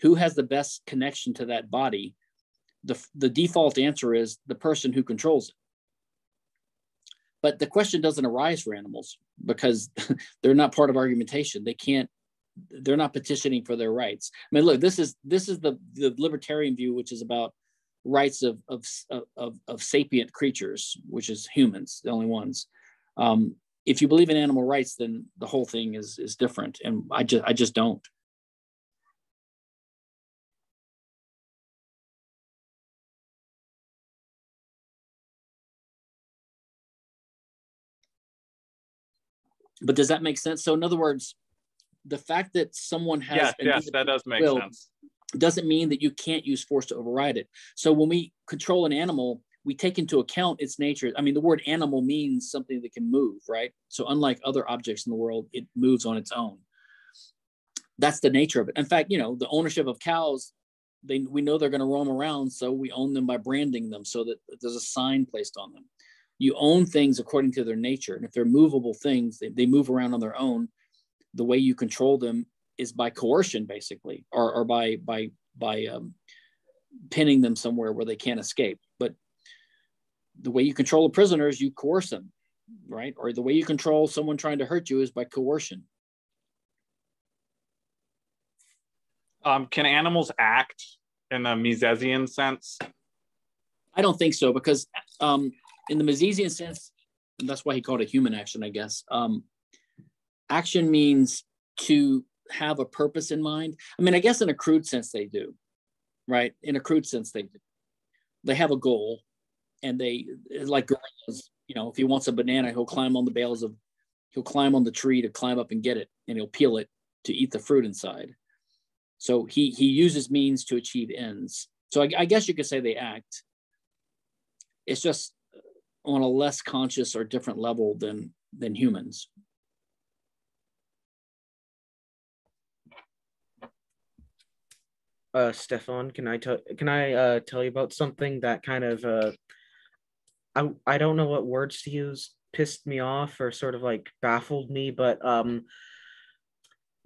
who has the best connection to that body the, the default answer is the person who controls it. But the question doesn't arise for animals because they're not part of argumentation. They can't, they're not petitioning for their rights. I mean, look, this is this is the, the libertarian view, which is about rights of, of, of, of sapient creatures, which is humans, the only ones. Um, if you believe in animal rights, then the whole thing is is different. And I just I just don't. But does that make sense? So in other words, the fact that someone has yes yes that does make will sense doesn't mean that you can't use force to override it. So when we control an animal, we take into account its nature. I mean, the word animal means something that can move, right? So unlike other objects in the world, it moves on its own. That's the nature of it. In fact, you know, the ownership of cows, they we know they're going to roam around, so we own them by branding them so that there's a sign placed on them. You own things according to their nature, and if they're movable things, they, they move around on their own. The way you control them is by coercion, basically, or, or by by by um, pinning them somewhere where they can't escape. But the way you control a prisoner is you coerce them, right? Or the way you control someone trying to hurt you is by coercion. Um, can animals act in the Misesian sense? I don't think so because um, in the Misesian sense, and that's why he called it human action, I guess. Um, action means to have a purpose in mind. I mean, I guess in a crude sense they do, right? In a crude sense they do. They have a goal, and they like gorillas. You know, if he wants a banana, he'll climb on the bales of, he'll climb on the tree to climb up and get it, and he'll peel it to eat the fruit inside. So he he uses means to achieve ends. So I, I guess you could say they act. It's just on a less conscious or different level than than humans. Uh, Stephan, can I tell can I uh, tell you about something that kind of uh, I I don't know what words to use pissed me off or sort of like baffled me, but um,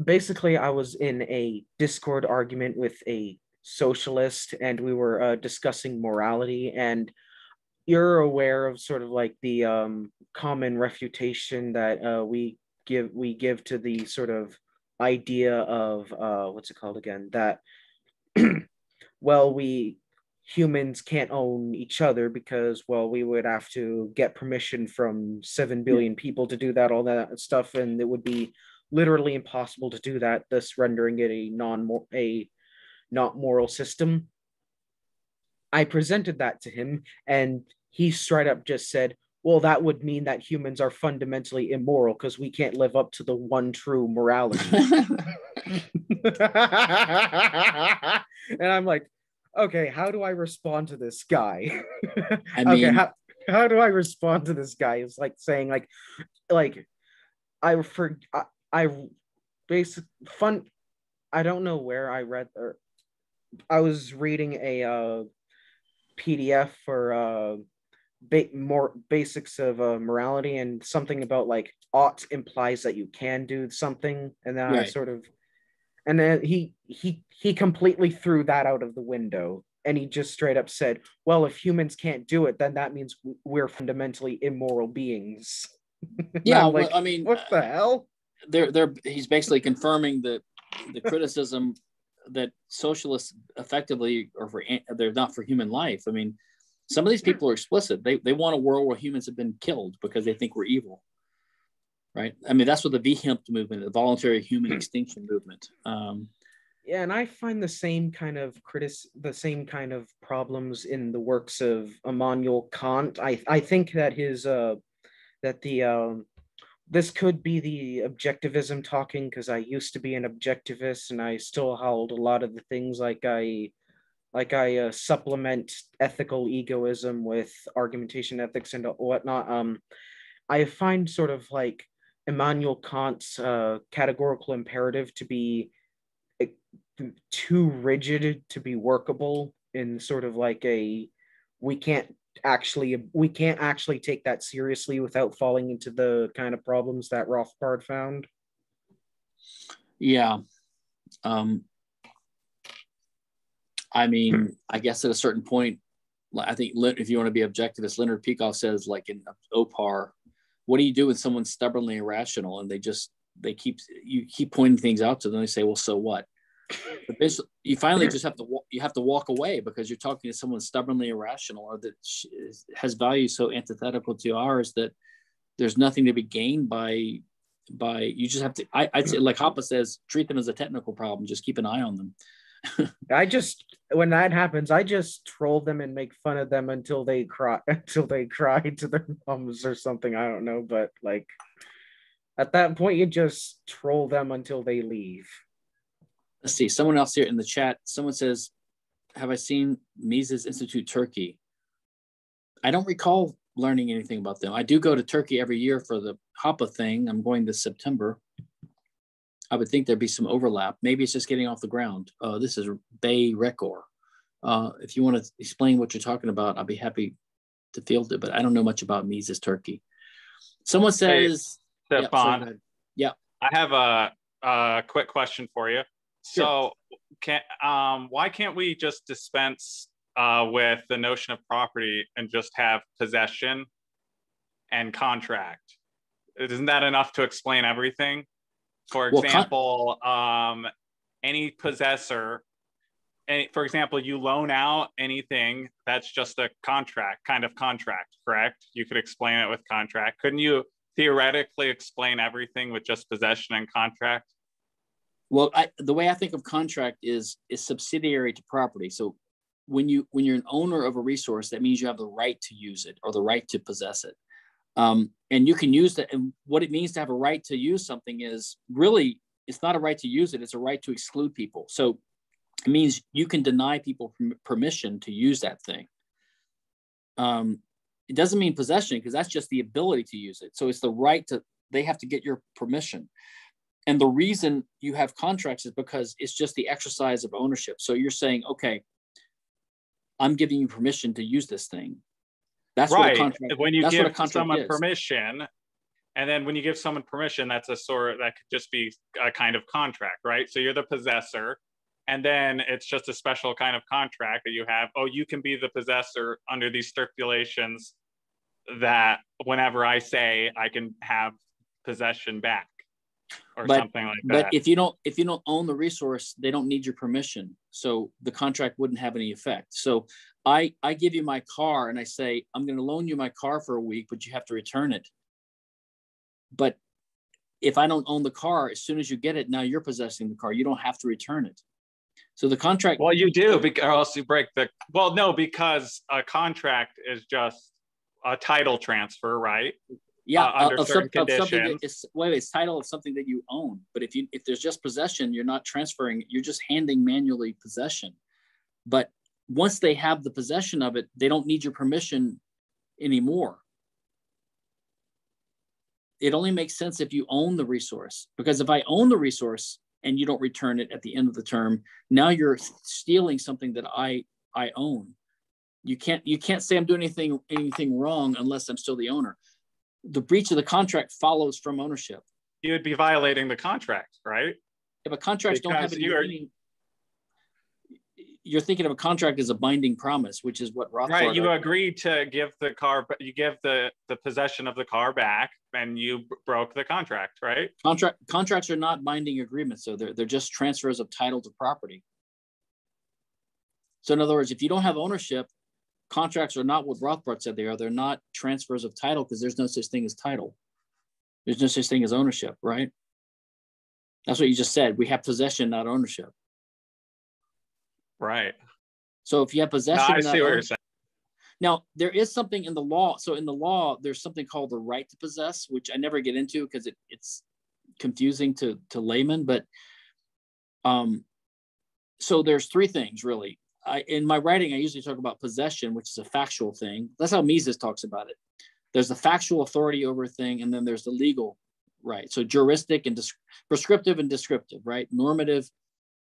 basically I was in a Discord argument with a socialist, and we were uh, discussing morality and you're aware of sort of like the um, common refutation that uh, we give we give to the sort of idea of uh, what's it called again that well we humans can't own each other because well we would have to get permission from 7 billion people to do that all that stuff and it would be literally impossible to do that thus rendering it a non a not moral system. I presented that to him, and he straight up just said, well, that would mean that humans are fundamentally immoral because we can't live up to the one true morality. and I'm like, okay, how do I respond to this guy? I mean, okay, how, how do I respond to this guy? It's like saying, like, like, I for I, I basic fun. I don't know where I read or I was reading a uh, PDF for uh, ba- more basics of uh, morality and something about like ought implies that you can do something, and then right. I sort of, and then he he he completely threw that out of the window, and he just straight up said, "Well, if humans can't do it, then that means we're fundamentally immoral beings." yeah, like, well, I mean, what the hell? They're they're he's basically confirming the the criticism that socialists effectively are for they're not for human life. I mean, some of these people are explicit. They they want a world where humans have been killed because they think we're evil. Right. I mean, that's what the VHEMT movement, the voluntary human hmm. extinction movement. Um, yeah, and I find the same kind of critic, the same kind of problems in the works of Immanuel Kant. I I think that his uh, that the um, this could be the objectivism talking because I used to be an objectivist and I still hold a lot of the things like I like I uh, supplement ethical egoism with argumentation ethics and whatnot. Um, I find sort of like Immanuel Kant's uh, categorical imperative to be eh, too rigid to be workable in sort of like a we can't actually we can't actually take that seriously without falling into the kind of problems that Rothbard found. Yeah. Um, I mean, hmm. I guess at a certain point, I think if you want to be objectivist, Leonard Peikoff says, like in OPAR, what do you do when someone's stubbornly irrational and they just they keep you keep pointing things out to them? They say, well, so what? But you finally just have to you have to walk away because you're talking to someone stubbornly irrational or that has values so antithetical to ours that there's nothing to be gained by by you just have to I, i'd say hmm. like Hoppe says treat them as a technical problem just keep an eye on them I just when that happens, I just troll them and make fun of them until they cry until they cry to their moms or something. I don't know, but like at that point you just troll them until they leave. Let's see. Someone else here in the chat. Someone says, "Have I seen Mises Institute Turkey?" I don't recall learning anything about them. I do go to Turkey every year for the Hoppe thing. I'm going this September. I would think there'd be some overlap. Maybe it's just getting off the ground. Uh, this is Bay Rekor. Uh, if you want to explain what you're talking about, I'll be happy to field it, but I don't know much about Mises Turkey. Someone says, hey, Stephan, yeah, yeah, I have a, a quick question for you. Sure. So can um why can't we just dispense uh with the notion of property and just have possession and contract? Isn't that enough to explain everything? For Well, example, um any possessor any, for example, you loan out anything that's just a contract, kind of contract, correct? You could explain it with contract. Couldn't you theoretically explain everything with just possession and contract? Well, I, the way I think of contract is is subsidiary to property. So when you when you're an owner of a resource, that means you have the right to use it or the right to possess it. Um, and you can use that. And what it means to have a right to use something is really it's not a right to use it; it's a right to exclude people. So it means you can deny people permission to use that thing. Um, it doesn't mean possession because that's just the ability to use it. So it's the right to. They have to get your permission. And the reason you have contracts is because it's just the exercise of ownership. So you're saying, okay, I'm giving you permission to use this thing. That's right. contract. when you that's what a give someone is. permission, and then when you give someone permission, that's a sort that could just be a kind of contract, right? So you're the possessor, and then it's just a special kind of contract that you have. Oh, you can be the possessor under these stipulations that whenever I say I can have possession back or But- something like But that. if you don't if you don't own the resource, they don't need your permission. So the contract wouldn't have any effect. So I I give you my car and I say I'm going to loan you my car for a week, but you have to return it. But if I don't own the car, as soon as you get it, now you're possessing the car. You don't have to return it. So the contract well, you do, because or else you break the. Well, no, because a contract is just a title transfer, right? Yeah uh, under of, certain some, of something conditions. that is wait, it's title of something that you own but if you if there's just possession you're not transferring you're just handing manually possession. But once they have the possession of it they don't need your permission anymore. It only makes sense if you own the resource because if i own the resource and you don't return it at the end of the term now you're stealing something that i i own. You can't you can't say i'm doing anything anything wrong unless i'm still the owner the breach of the contract follows from ownership. You would be violating the contract, right? If a contract don't have any you meaning, you're thinking of a contract as a binding promise, which is what Rothbard. Right. You agreed to give the car, you give the the possession of the car back, and you broke the contract, right? Contract contracts are not binding agreements, so they're they're just transfers of title to property. So in other words, if you don't have ownership, contracts are not what Rothbard said they are. They're not transfers of title because there's no such thing as title. There's no such thing as ownership, right? That's what you just said. We have possession, not ownership. Right. So if you have No, possession, I see what you're saying. Now, there is something in the law. So in the law, there's something called the right to possess, which I never get into because it, it's confusing to, to laymen. But um, so there's three things really. I, in my writing, I usually talk about possession, which is a factual thing. That's how Mises talks about it. There's the factual authority over a thing, and then there's the legal right. So juristic and prescriptive and descriptive, right? Normative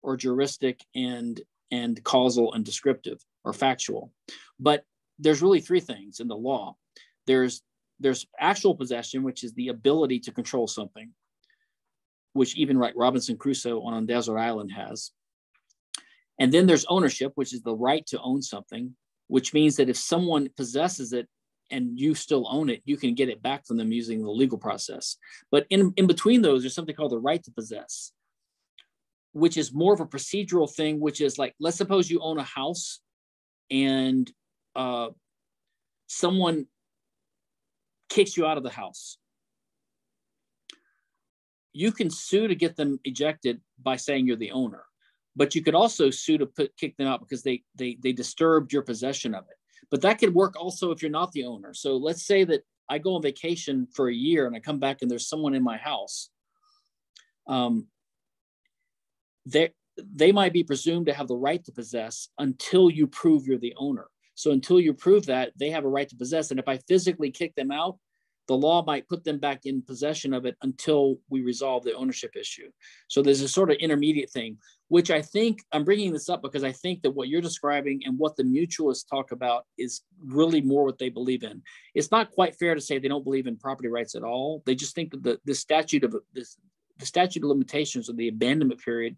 or juristic and and causal and descriptive or factual. But there's really three things in the law. There's there's actual possession, which is the ability to control something, which even like Robinson Crusoe on Desert Island has. And then there's ownership, which is the right to own something, which means that if someone possesses it and you still own it, you can get it back from them using the legal process. But in, in between those, there's something called the right to possess, which is more of a procedural thing, which is like, let's suppose you own a house and uh, someone kicks you out of the house. You can sue to get them ejected by saying you're the owner, but you could also sue to put kick them out because they they they disturbed your possession of it. But that could work also if you're not the owner. So let's say that I go on vacation for a year and I come back and there's someone in my house. Um, they they might be presumed to have the right to possess until you prove you're the owner. So until you prove that, they have a right to possess. And if I physically kick them out, the law might put them back in possession of it until we resolve the ownership issue. So there's a sort of intermediate thing, which I think I'm bringing this up because I think that what you're describing and what the mutualists talk about is really more what they believe in. It's not quite fair to say they don't believe in property rights at all. They just think that the, the statute of this, the statute of limitations or the abandonment period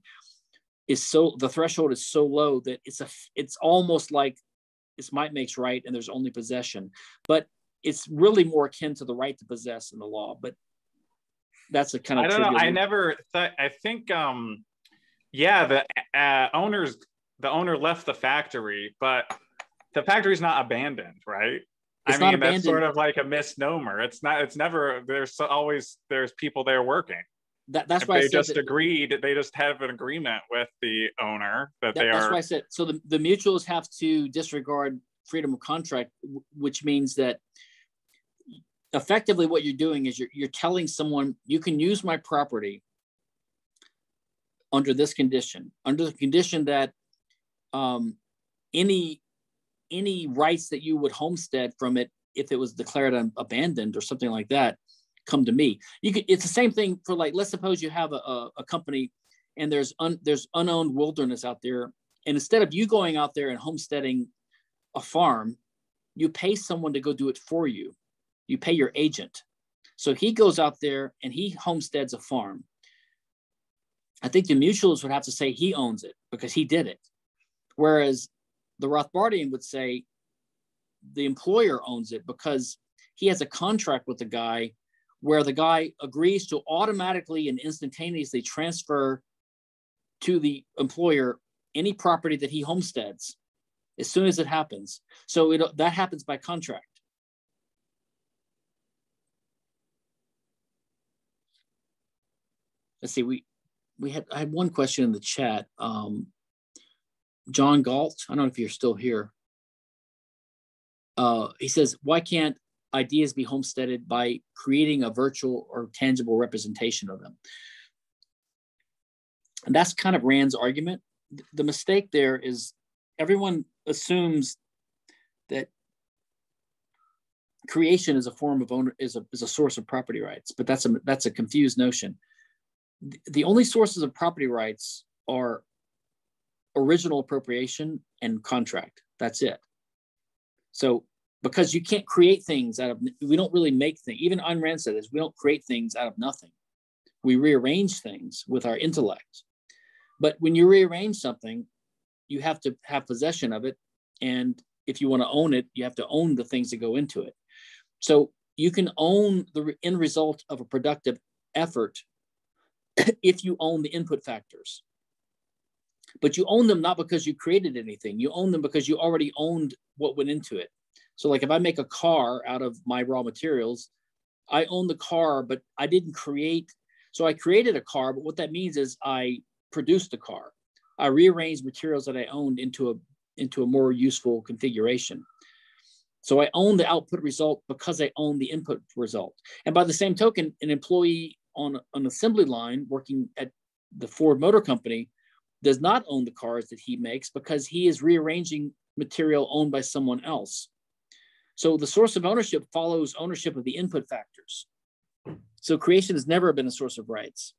is so the threshold is so low that it's a it's almost like it's might makes right and there's only possession but it's really more akin to the right to possess in the law but that's a kind of i don't know i never thought i think um yeah the uh, owners the owner left the factory but the factory's not abandoned right It's I not mean, that's sort of like a misnomer. It's not. It's never. There's always there's people there working. that, that's If why they said just that- agreed. They just have an agreement with the owner that, That- they that's are. why I said so. The, the mutuals have to disregard freedom of contract, which means that effectively what you're doing is you're, you're telling someone you can use my property under this condition, under the condition that um, any any rights that you would homestead from it if it was declared abandoned or something like that come to me. You could it's the same thing for like let's suppose you have a, a, a company and there's un, there's unowned wilderness out there and instead of you going out there and homesteading a farm you pay someone to go do it for you. You pay your agent. So he goes out there and he homesteads a farm i think the mutuals would have to say he owns it because he did it whereas the rothbardian would say the employer owns it because he has a contract with the guy where the guy agrees to automatically and instantaneously transfer to the employer any property that he homesteads as soon as it happens. So it, that happens by contract. Let's see, we we had I had one question in the chat. Um, John Galt, I don't know if you're still here. Uh, he says, why can't ideas be homesteaded by creating a virtual or tangible representation of them? And that's kind of Rand's argument. The mistake there is everyone assumes that creation is a form of owner is a, is a source of property rights, but that's a that's a confused notion. The, only sources of property rights are original appropriation and contract. That's it. So because you can't create things out of we don't really make things. Even Ayn Rand said this, we don't create things out of nothing. We rearrange things with our intellect. But when you rearrange something, you have to have possession of it. And if you want to own it, you have to own the things that go into it. So you can own the end result of a productive effort if you own the input factors. But you own them not because you created anything, you own them because you already owned what went into it. So, like if I make a car out of my raw materials, I own the car, but I didn't create. So I created a car, but what that means is I produced a car. I rearranged materials that I owned into a into a more useful configuration. So I own the output result because I own the input result. And by the same token, an employee on an assembly line working at the Ford Motor Company does not own the cars that he makes because he is rearranging material owned by someone else. So the source of ownership follows ownership of the input factors. So creation has never been a source of rights.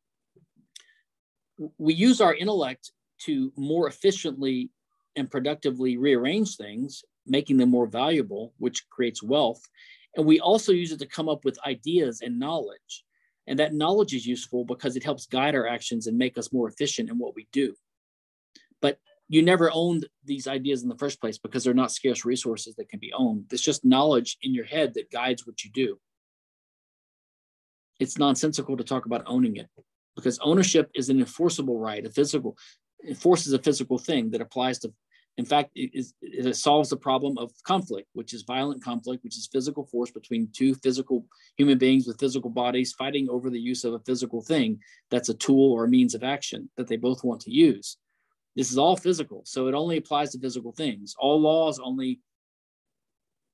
We use our intellect to more efficiently and productively rearrange things, making them more valuable, which creates wealth. And we also use it to come up with ideas and knowledge. And that knowledge is useful because it helps guide our actions and make us more efficient in what we do. But you never owned these ideas in the first place because they're not scarce resources that can be owned. It's just knowledge in your head that guides what you do. It's nonsensical to talk about owning it because ownership is an enforceable right, a physical, enforces a physical thing that applies to, in fact, it, is, it solves the problem of conflict, which is violent conflict, which is physical force between two physical human beings with physical bodies fighting over the use of a physical thing that's a tool or a means of action that they both want to use. This is all physical, so it only applies to physical things. All laws only,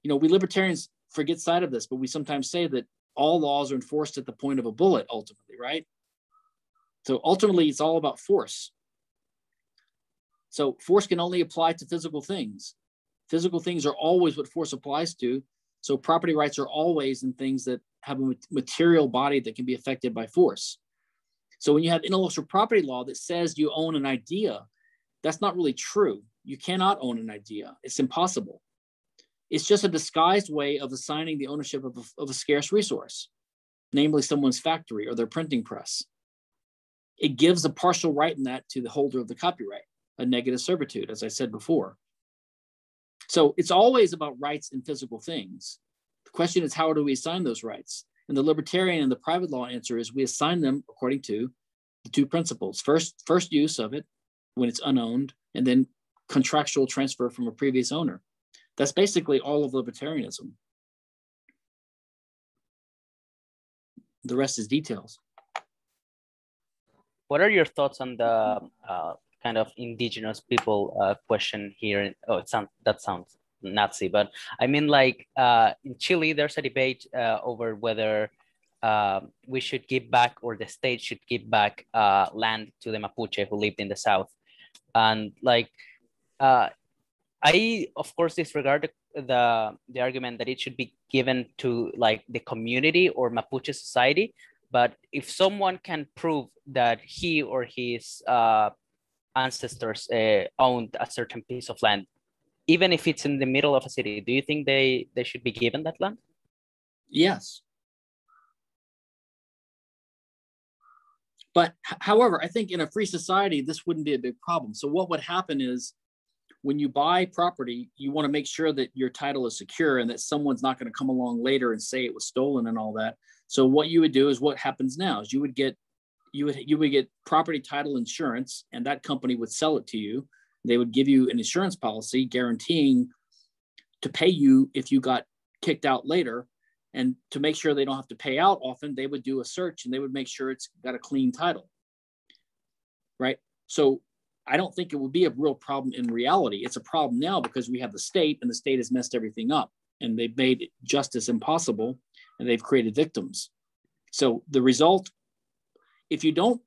you know, we libertarians forget sight of this, but we sometimes say that all laws are enforced at the point of a bullet ultimately, right? So ultimately, it's all about force. So force can only apply to physical things. Physical things are always what force applies to. So property rights are always in things that have a material body that can be affected by force. So when you have intellectual property law that says you own an idea, that's not really true. You cannot own an idea. It's impossible. It's just a disguised way of assigning the ownership of a, of a scarce resource, namely someone's factory or their printing press. it gives a partial right in that to the holder of the copyright, a negative servitude, as I said before. So it's always about rights in physical things. The question is, how do we assign those rights? And the libertarian and the private law answer is we assign them according to the two principles. First, first use of it when it's unowned, and then contractual transfer from a previous owner. That's basically all of libertarianism. The rest is details. What are your thoughts on the uh, kind of indigenous people uh, question here? Oh, it sounds that sounds Nazi, but I mean, like uh, in Chile, there's a debate uh, over whether uh, we should give back or the state should give back uh, land to the Mapuche who lived in the south, and like uh, I of course disregard the, the the argument that it should be given to like the community or Mapuche society, but if someone can prove that he or his uh, ancestors uh, owned a certain piece of land, even if it's in the middle of a city, do you think they they should be given that land? Yes. But however, I think in a free society, this wouldn't be a big problem. So what would happen is when you buy property, you want to make sure that your title is secure and that someone's not going to come along later and say it was stolen and all that. So what you would do is what happens now is you would get you would you would get property title insurance and that company would sell it to you. They would give you an insurance policy guaranteeing to pay you if you got kicked out later and to make sure they don't have to pay out often they would do a search and they would make sure it's got a clean title right so I don't think it would be a real problem in reality. It's a problem now because we have the state and the state has messed everything up and they've made justice impossible and they've created victims. So the result, if you don't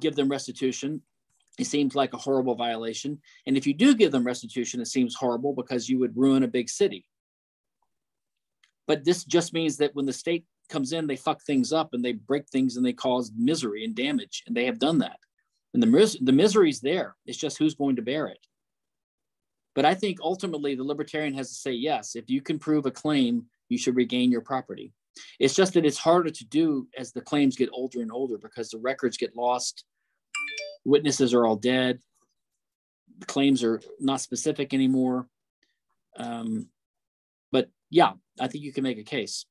give them restitution, it seems like a horrible violation. And if you do give them restitution, it seems horrible because you would ruin a big city. But this just means that when the state comes in, they fuck things up and they break things and they cause misery and damage. And they have done that. And the, mis- the misery is there. It's just who's going to bear it. But I think ultimately the libertarian has to say, yes, if you can prove a claim, you should regain your property. It's just that it's harder to do as the claims get older and older because the records get lost, witnesses are all dead, the claims are not specific anymore. Um, but yeah, I think you can make a case.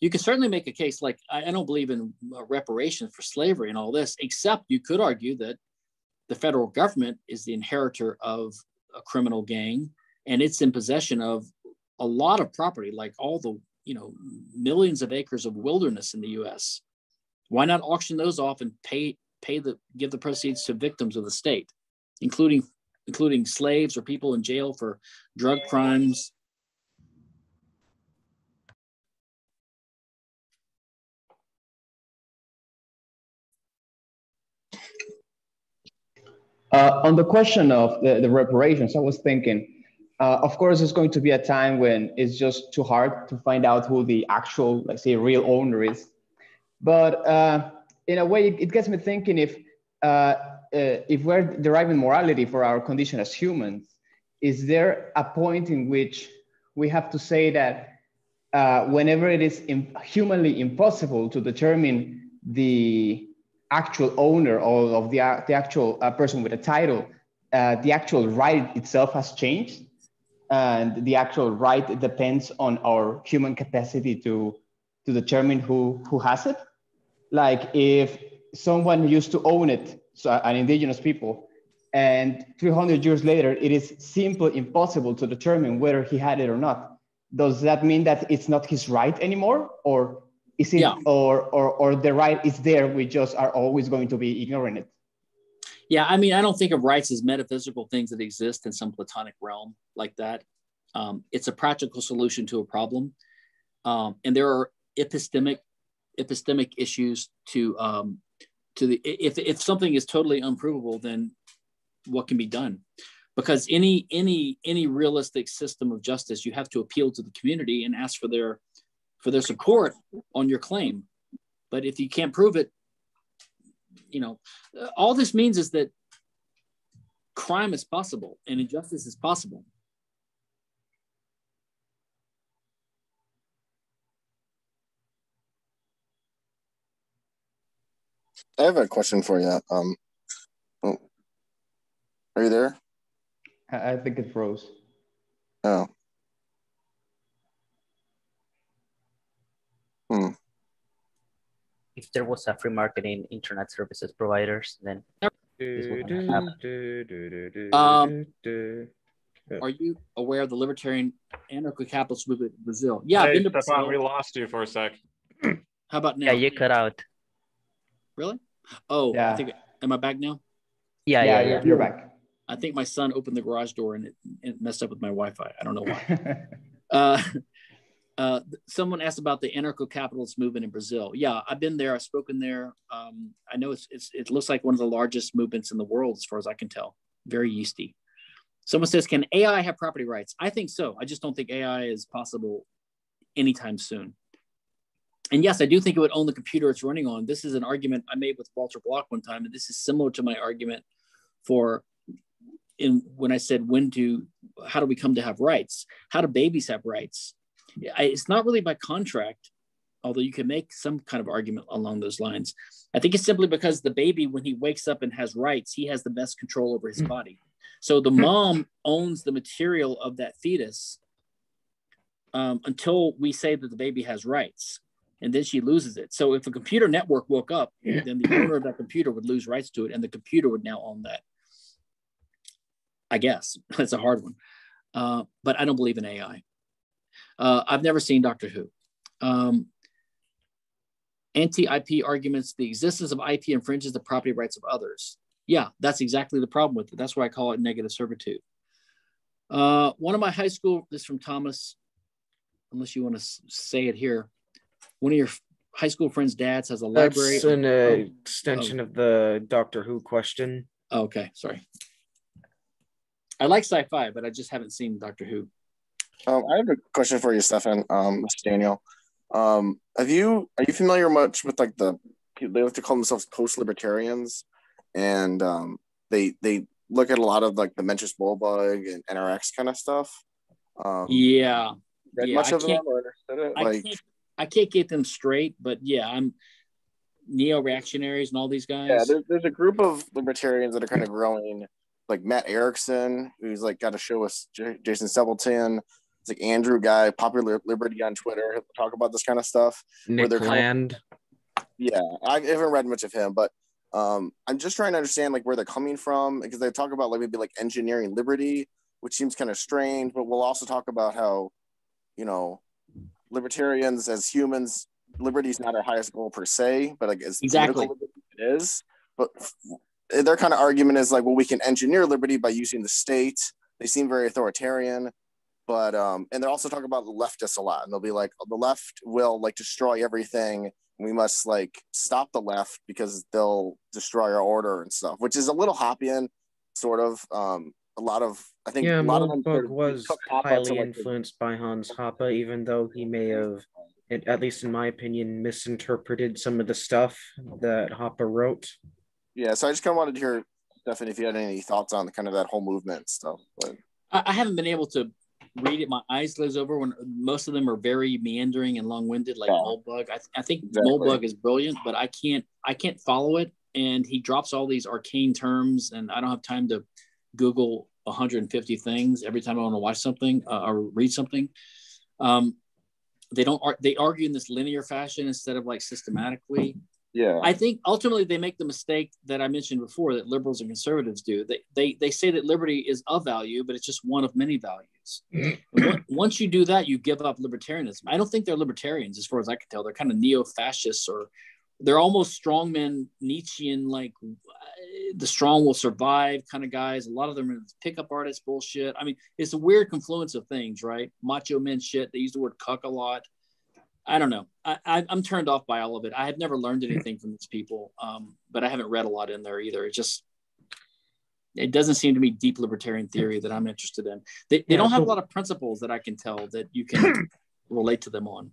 You can certainly make a case like I, don't believe in uh, reparations for slavery and all this, except you could argue that the federal government is the inheritor of a criminal gang and it's in possession of a lot of property, like all the you know millions of acres of wilderness in the U.S. Why not auction those off and pay pay the give the proceeds to victims of the state, including including slaves or people in jail for drug crimes, Uh, on the question of the, the reparations, I was thinking, uh, of course, there's going to be a time when it's just too hard to find out who the actual, let's say, real owner is. But uh, in a way, it gets me thinking if uh, uh, if we're deriving morality for our condition as humans, is there a point in which we have to say that uh, whenever it is humanly impossible to determine the actual owner or of the, the actual uh, person with a title, uh, the actual right itself has changed. And the actual right depends on our human capacity to, to determine who, who has it. Like if someone used to own it, so an indigenous people, and 300 years later, it is simply impossible to determine whether he had it or not. Does that mean that it's not his right anymore? Or is it yeah. or, or or the right is there we just are always going to be ignoring it yeah i mean i don't think of rights as metaphysical things that exist in some platonic realm like that. Um, it's a practical solution to a problem. Um, and there are epistemic epistemic issues to um, to the if, if something is totally unprovable then what can be done? Because any any any realistic system of justice you have to appeal to the community and ask for their for their support on your claim. But if you can't prove it, you know, all this means is that crime is possible and injustice is possible. I have a question for you. Um, oh, are you there? I, I think it froze. Oh. Hmm. If there was a free market in internet services providers, then this wouldn't happen. Um, are you aware of the libertarian anarcho-capitalist movement in Brazil? Yeah, I've Hey, been to Stephan, Brazil. we lost you for a sec. How about now? Yeah, you cut out. Really? Oh, yeah. I Yeah. think. Am I back now? Yeah, yeah, yeah. You're, you're back. I think my son opened the garage door and it, it messed up with my Wi-Fi. I don't know why. uh, uh, someone asked about the anarcho-capitalist movement in Brazil. Yeah, I've been there. I've spoken there. Um, I know it's, it's it looks like one of the largest movements in the world, as far as I can tell. Very yeasty. Someone says, "Can AI have property rights?" I think so. I just don't think AI is possible anytime soon. And yes, I do think it would own the computer it's running on. This is an argument I made with Walter Block one time, and this is similar to my argument for in when I said when do how do we come to have rights? How do babies have rights? I, it's not really by contract, although you can make some kind of argument along those lines. I think it's simply because the baby, when he wakes up and has rights, he has the best control over his body. So the mom owns the material of that fetus um, until we say that the baby has rights, and then she loses it. So if a computer network woke up, then the owner of that computer would lose rights to it, and the computer would now own that. I guess that's a hard one, uh, but I don't believe in AI. Uh, I've never seen Doctor Who. Um, Anti-IP arguments: the existence of IP infringes the property rights of others. Yeah, that's exactly the problem with it. That's why I call it negative servitude. Uh, one of my high school, this is from Thomas, unless you want to say it here. One of your high school friends' dads has a library. That's an Oh, extension of the Doctor Who question. oh, okay, sorry. I like sci-fi, but I just haven't seen Doctor Who. Um, I have a question for you, Stephan. Um. Daniel. Um, have you are you familiar much with like the they like to call themselves post-libertarians, and um, they they look at a lot of like the Mencius Moldbug and NRX kind of stuff. Um, Yeah, read yeah, much I of them or understood it? I Like, can't, I can't get them straight, but yeah, I'm neo-reactionaries and all these guys. yeah, there's, there's a group of libertarians that are kind of growing, like Matt Erickson, who's like got a show with J- Jason Sebleton. It's like Andrew Guy, Popular Liberty on Twitter, talk about this kind of stuff. where Nick they're kind of- Land. yeah, I haven't read much of him, but um, I'm just trying to understand like where they're coming from because they talk about like maybe like engineering liberty, which seems kind of strange. But we'll also talk about how, you know, libertarians as humans, liberty is not our highest goal per se, but like as Exactly. political it is. But f- their kind of argument is like, well, we can engineer liberty by using the state. They seem very authoritarian but um and they're also talking about the leftists a lot and they'll be like the left will like destroy everything we must like stop the left because they'll destroy our order and stuff which is a little hoppian sort of um a lot of i think Yeah, a lot of them sort Moldbug of was took to, highly like, the- influenced by Hans Hoppe, even though he may have, at at least in my opinion, misinterpreted some of the stuff that Hoppe wrote. yeah so i just kind of wanted to hear Stephanie, if you had any thoughts on the kind of that whole movement and stuff but I, I haven't been able to read it. My eyes glaze over when most of them are very meandering and long-winded, like Yeah. Moldbug. I, I think Exactly. Moldbug is brilliant, but I can't I can't follow it. And he drops all these arcane terms, and I don't have time to Google 150 things every time I want to watch something uh, or read something. Um, they don't ar- they argue in this linear fashion instead of like systematically. Yeah I think ultimately they make the mistake that I mentioned before that liberals and conservatives do. They they, they say that liberty is of value, but it's just one of many values. Once you do that, you give up libertarianism. I don't think they're libertarians, as far as I can tell. They're kind of neo-fascists, or they're almost strongmen Nietzschean, like uh, the strong will survive kind of guys. A lot of them are pickup artist bullshit. I mean, it's a weird confluence of things, right? Macho men shit. They use the word cuck a lot. I don't know. I, I, I'm turned off by all of it. I have never learned anything from these people, um, but I haven't read a lot in there either. It just it doesn't seem to me deep libertarian theory that I'm interested in. They, they Yeah, don't have a lot of principles that I can tell that you can relate to them on.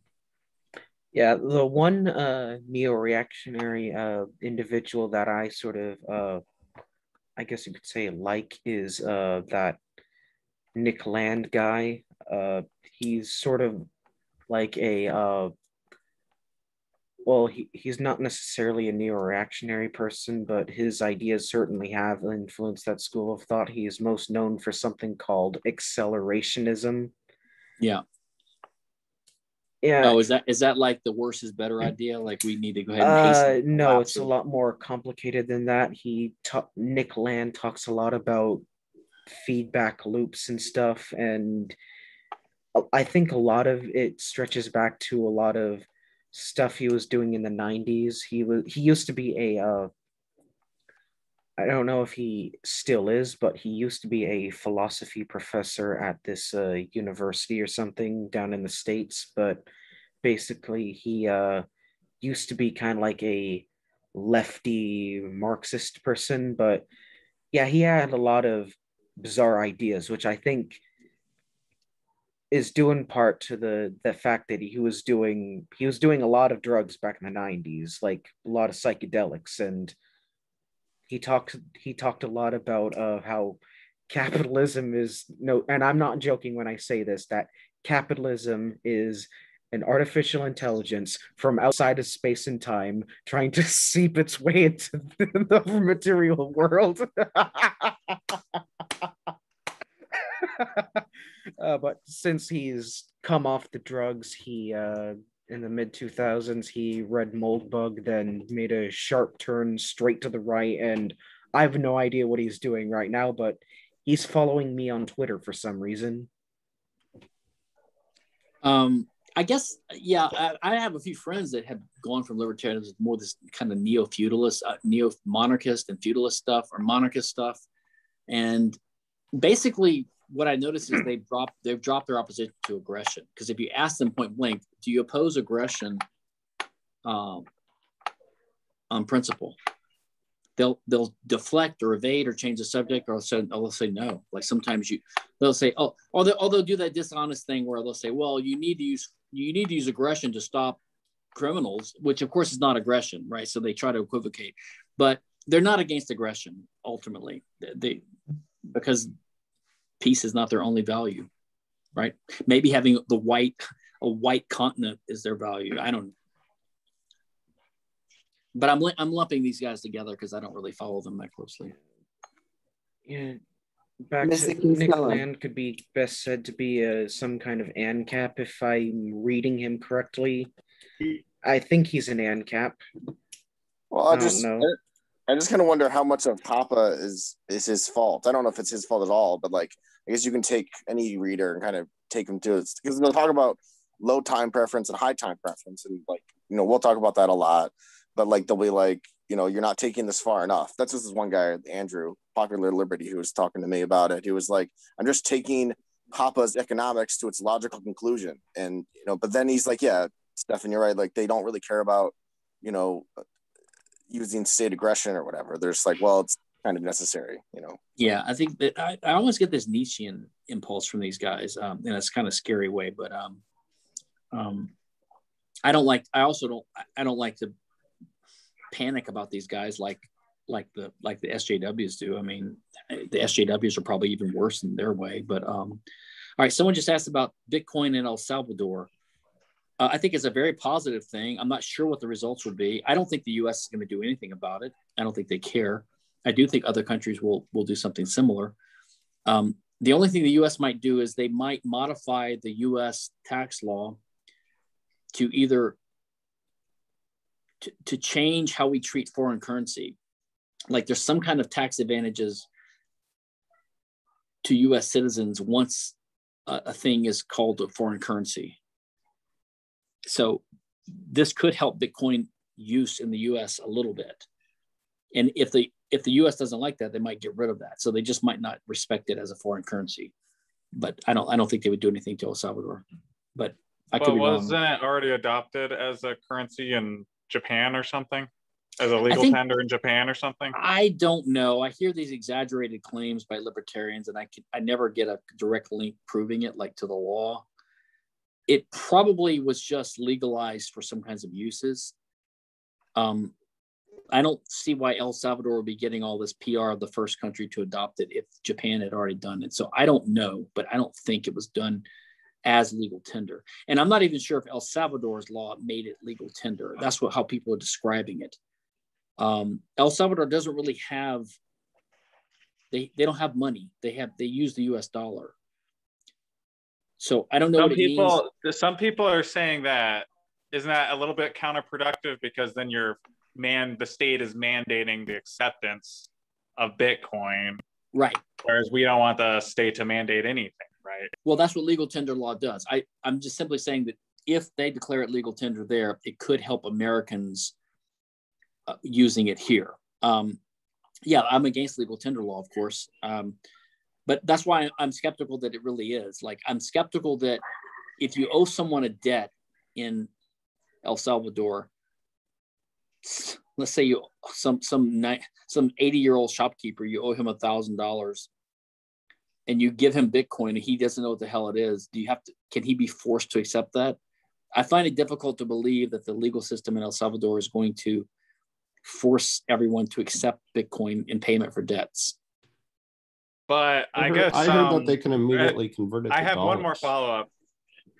Yeah, the one uh, neo-reactionary uh, individual that I sort of, uh, I guess you could say, like is uh, that Nick Land guy. Uh, he's sort of like a uh, well, he, he's not necessarily a neo-reactionary person, but his ideas certainly have influenced that school of thought. He is most known for something called accelerationism. Yeah. Yeah. Oh, is that is that like the worse is better idea? Like we need to go ahead and Uh, no, it's a lot more complicated than that. He ta- Nick Land talks a lot about feedback loops and stuff, and I think a lot of it stretches back to a lot of stuff he was doing in the '90s. He was he used to be a uh, I don't know if he still is, but he used to be a philosophy professor at this uh, university or something down in the states. But basically, he uh, used to be kind of like a lefty Marxist person. But yeah, he had a lot of bizarre ideas, which I think is due in part to the the fact that he was doing he was doing a lot of drugs back in the 90s like a lot of psychedelics. And he talked he talked a lot about uh, how capitalism is no and i'm not joking when i say this that capitalism is an artificial intelligence from outside of space and time trying to seep its way into the material world uh, but since he's come off the drugs, he uh, in the mid 2000s he read Moldbug, then made a sharp turn straight to the right, and I have no idea what he's doing right now, but he's following me on Twitter for some reason. Um, I guess, yeah, I, I have a few friends that have gone from libertarianism to more this kind of neo feudalist, uh, neo monarchist and feudalist stuff or monarchist stuff. And basically, what I noticed is they've dropped they've dropped their opposition to aggression. Because if you ask them point blank, do you oppose aggression um, on principle? They'll they'll deflect or evade or change the subject or or they'll say no. Like sometimes you they'll say, oh, or they'll, do that dishonest thing where they'll say, well, you need to use you need to use aggression to stop criminals, which of course is not aggression, right? So they try to equivocate, but they're not against aggression ultimately. They, they because peace is not their only value, right? Maybe having the white a white continent is their value. I don't. But I'm I'm lumping these guys together because I don't really follow them that closely. Yeah, back Mystic to and Nick Stella. Land could be best said to be uh, some kind of ANCAP if I'm reading him correctly. I think he's an ANCAP. Well, I I just know. I just kind of wonder how much of Hoppe is is his fault. I don't know if it's his fault at all, but like I guess you can take any reader and kind of take them to it because they'll talk about low time preference and high time preference, and like you know we'll talk about that a lot. But like they'll be like you know you're not taking this far enough. That's just this one guy Andrew Popular Liberty who was talking to me about it. He was like I'm just taking Hoppe's economics to its logical conclusion, and you know but then he's like yeah Stephan you're right like they don't really care about you know using state aggression or whatever. They're just like, well, it's kind of necessary, you know. Yeah, I think that I, I always get this Nietzschean impulse from these guys um, in a kind of scary way. But um, um, I don't like. I also don't. I don't like to panic about these guys like like the like the SJWs do. I mean, the SJWs are probably even worse in their way. But um, all right, someone just asked about Bitcoin in El Salvador. Uh, I think it's a very positive thing. I'm not sure what the results will be. I don't think the U.S. is going to do anything about it. I don't think they care. I do think other countries will will do something similar. Um, the only thing the U.S. might do is they might modify the U.S. tax law to either to, to change how we treat foreign currency. Like there's some kind of tax advantages to U.S. citizens once a, a thing is called a foreign currency. So this could help Bitcoin use in the U.S. a little bit. And if the if the U.S. doesn't like that, they might get rid of that. So they just might not respect it as a foreign currency. But I don't I don't think they would do anything to El Salvador. But I could but be wasn't it already adopted as a currency in Japan or something? As a legal think- tender in Japan or something? I don't know. I hear these exaggerated claims by libertarians, and I can I never get a direct link proving it, like to the law. It probably was just legalized for some kinds of uses. Um, I don't see why El Salvador would be getting all this PR of the first country to adopt it if Japan had already done it. So I don't know, but I don't think it was done as legal tender. And I'm not even sure if El Salvador's law made it legal tender. That's what how people are describing it. Um, El Salvador doesn't really have they they don't have money. They have they use the U.S. dollar. So I don't know. Some people some people are saying that isn't that a little bit counterproductive because then you're man the state is mandating the acceptance of Bitcoin. Right. Whereas we don't want the state to mandate anything, right? Well, that's what legal tender law does. I, I'm just simply saying that if they declare it legal tender there, it could help Americans uh, using it here. Um, yeah, I'm against legal tender law, of course. Um, but that's why I'm skeptical that it really is. Like, I'm skeptical that if you owe someone a debt in El Salvador, let's say you some some some 80 year old shopkeeper, you owe him a thousand dollars, and you give him Bitcoin, and he doesn't know what the hell it is. Do you have to? Can he be forced to accept that? I find it difficult to believe that the legal system in El Salvador is going to force everyone to accept Bitcoin in payment for debts. But I, I heard, guess I heard um, that they can immediately convert it. I have dollars. one more follow up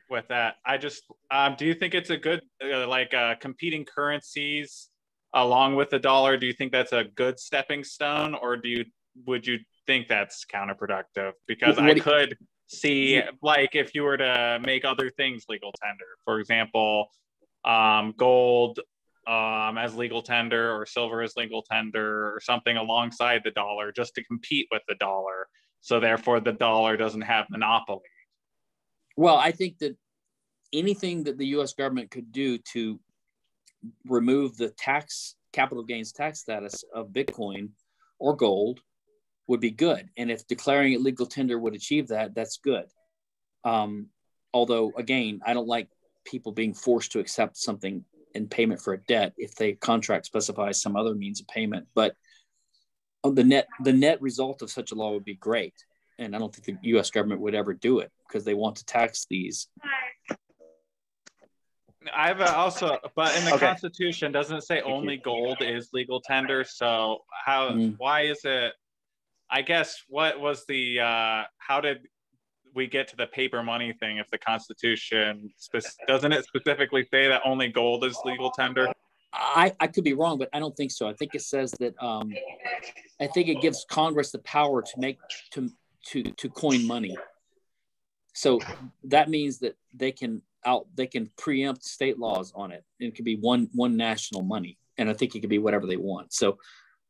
with that. I just um, do you think it's a good uh, like uh, competing currencies along with the dollar? Do you think that's a good stepping stone, or do you would you think that's counterproductive? Because what I could see like if you were to make other things legal tender, for example, um, gold um, as legal tender or silver as legal tender or something alongside the dollar just to compete with the dollar. So therefore, the dollar doesn't have monopoly. Well, I think that anything that the U.S. government could do to remove the tax capital gains tax status of Bitcoin or gold would be good. And if declaring it legal tender would achieve that, that's good. Um, although, again, I don't like people being forced to accept something in payment for a debt if the contract specifies some other means of payment. But the net the net result of such a law would be great. And I don't think the U.S. government would ever do it because they want to tax these. I've also, but in the okay. Constitution, doesn't it say only gold is legal tender? So how? Mm. Why is it? I guess what was the? uh How did we get to the paper money thing if the Constitution doesn't it specifically say that only gold is legal tender? I, I could be wrong, but I don't think so. I think it says that um, I think it gives Congress the power to make to to to coin money. So that means that they can out they can preempt state laws on it. And it could be one one national money, and I think it could be whatever they want. So,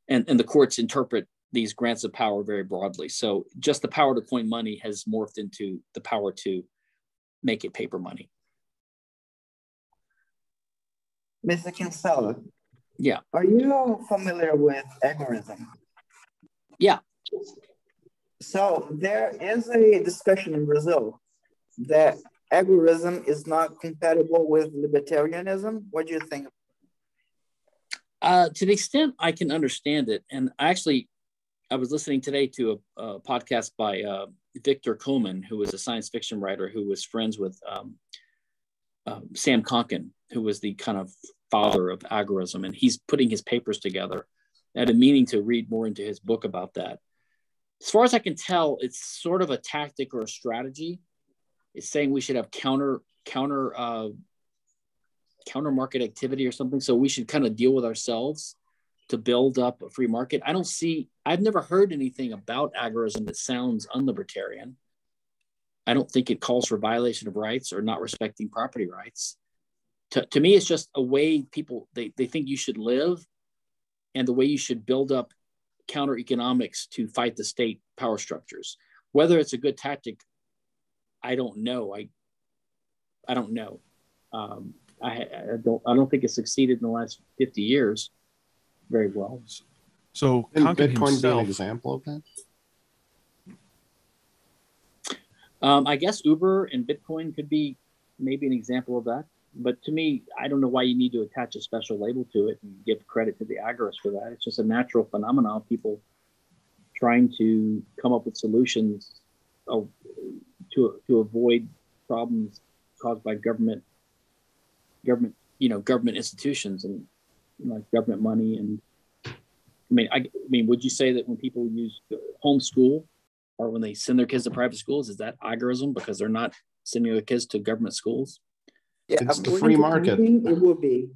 and and the courts interpret these grants of power very broadly. So just the power to coin money has morphed into the power to make it paper money. Mr. Kinsella. Yeah. Are you familiar with agorism? Yeah. So there is a discussion in Brazil that agorism is not compatible with libertarianism. What do you think? Uh, to the extent I can understand it, and I actually I was listening today to a, a podcast by uh, Victor Koman, who was a science fiction writer who was friends with um, uh, Sam Konkin, who was the kind of father of agorism, and he's putting his papers together. I had a meaning to read more into his book about that. As far as I can tell, it's sort of a tactic or a strategy. It's saying we should have counter counter uh, counter market activity or something. So we should kind of deal with ourselves to build up a free market. I don't see, I've never heard anything about agorism that sounds unlibertarian. I don't think it calls for violation of rights or not respecting property rights. To, to me, it's just a way people, they, they think you should live and the way you should build up counter economics to fight the state power structures. Whether it's a good tactic, I don't know. I, I don't know. Um, I, I, don't. I don't think it succeeded in the last fifty years very well. So Can Bitcoin himself, be an example of that? Um, I guess Uber and Bitcoin could be maybe an example of that. But to me, I don't know why you need to attach a special label to it and give credit to the agorists for that. It's just a natural phenomenon of people trying to come up with solutions to to avoid problems caused by government government you know government institutions and like government money and I mean, I, I mean, would you say that when people use homeschool or when they send their kids to private schools, is that agorism because they're not sending their kids to government schools? Yeah, it's the free market. It will be.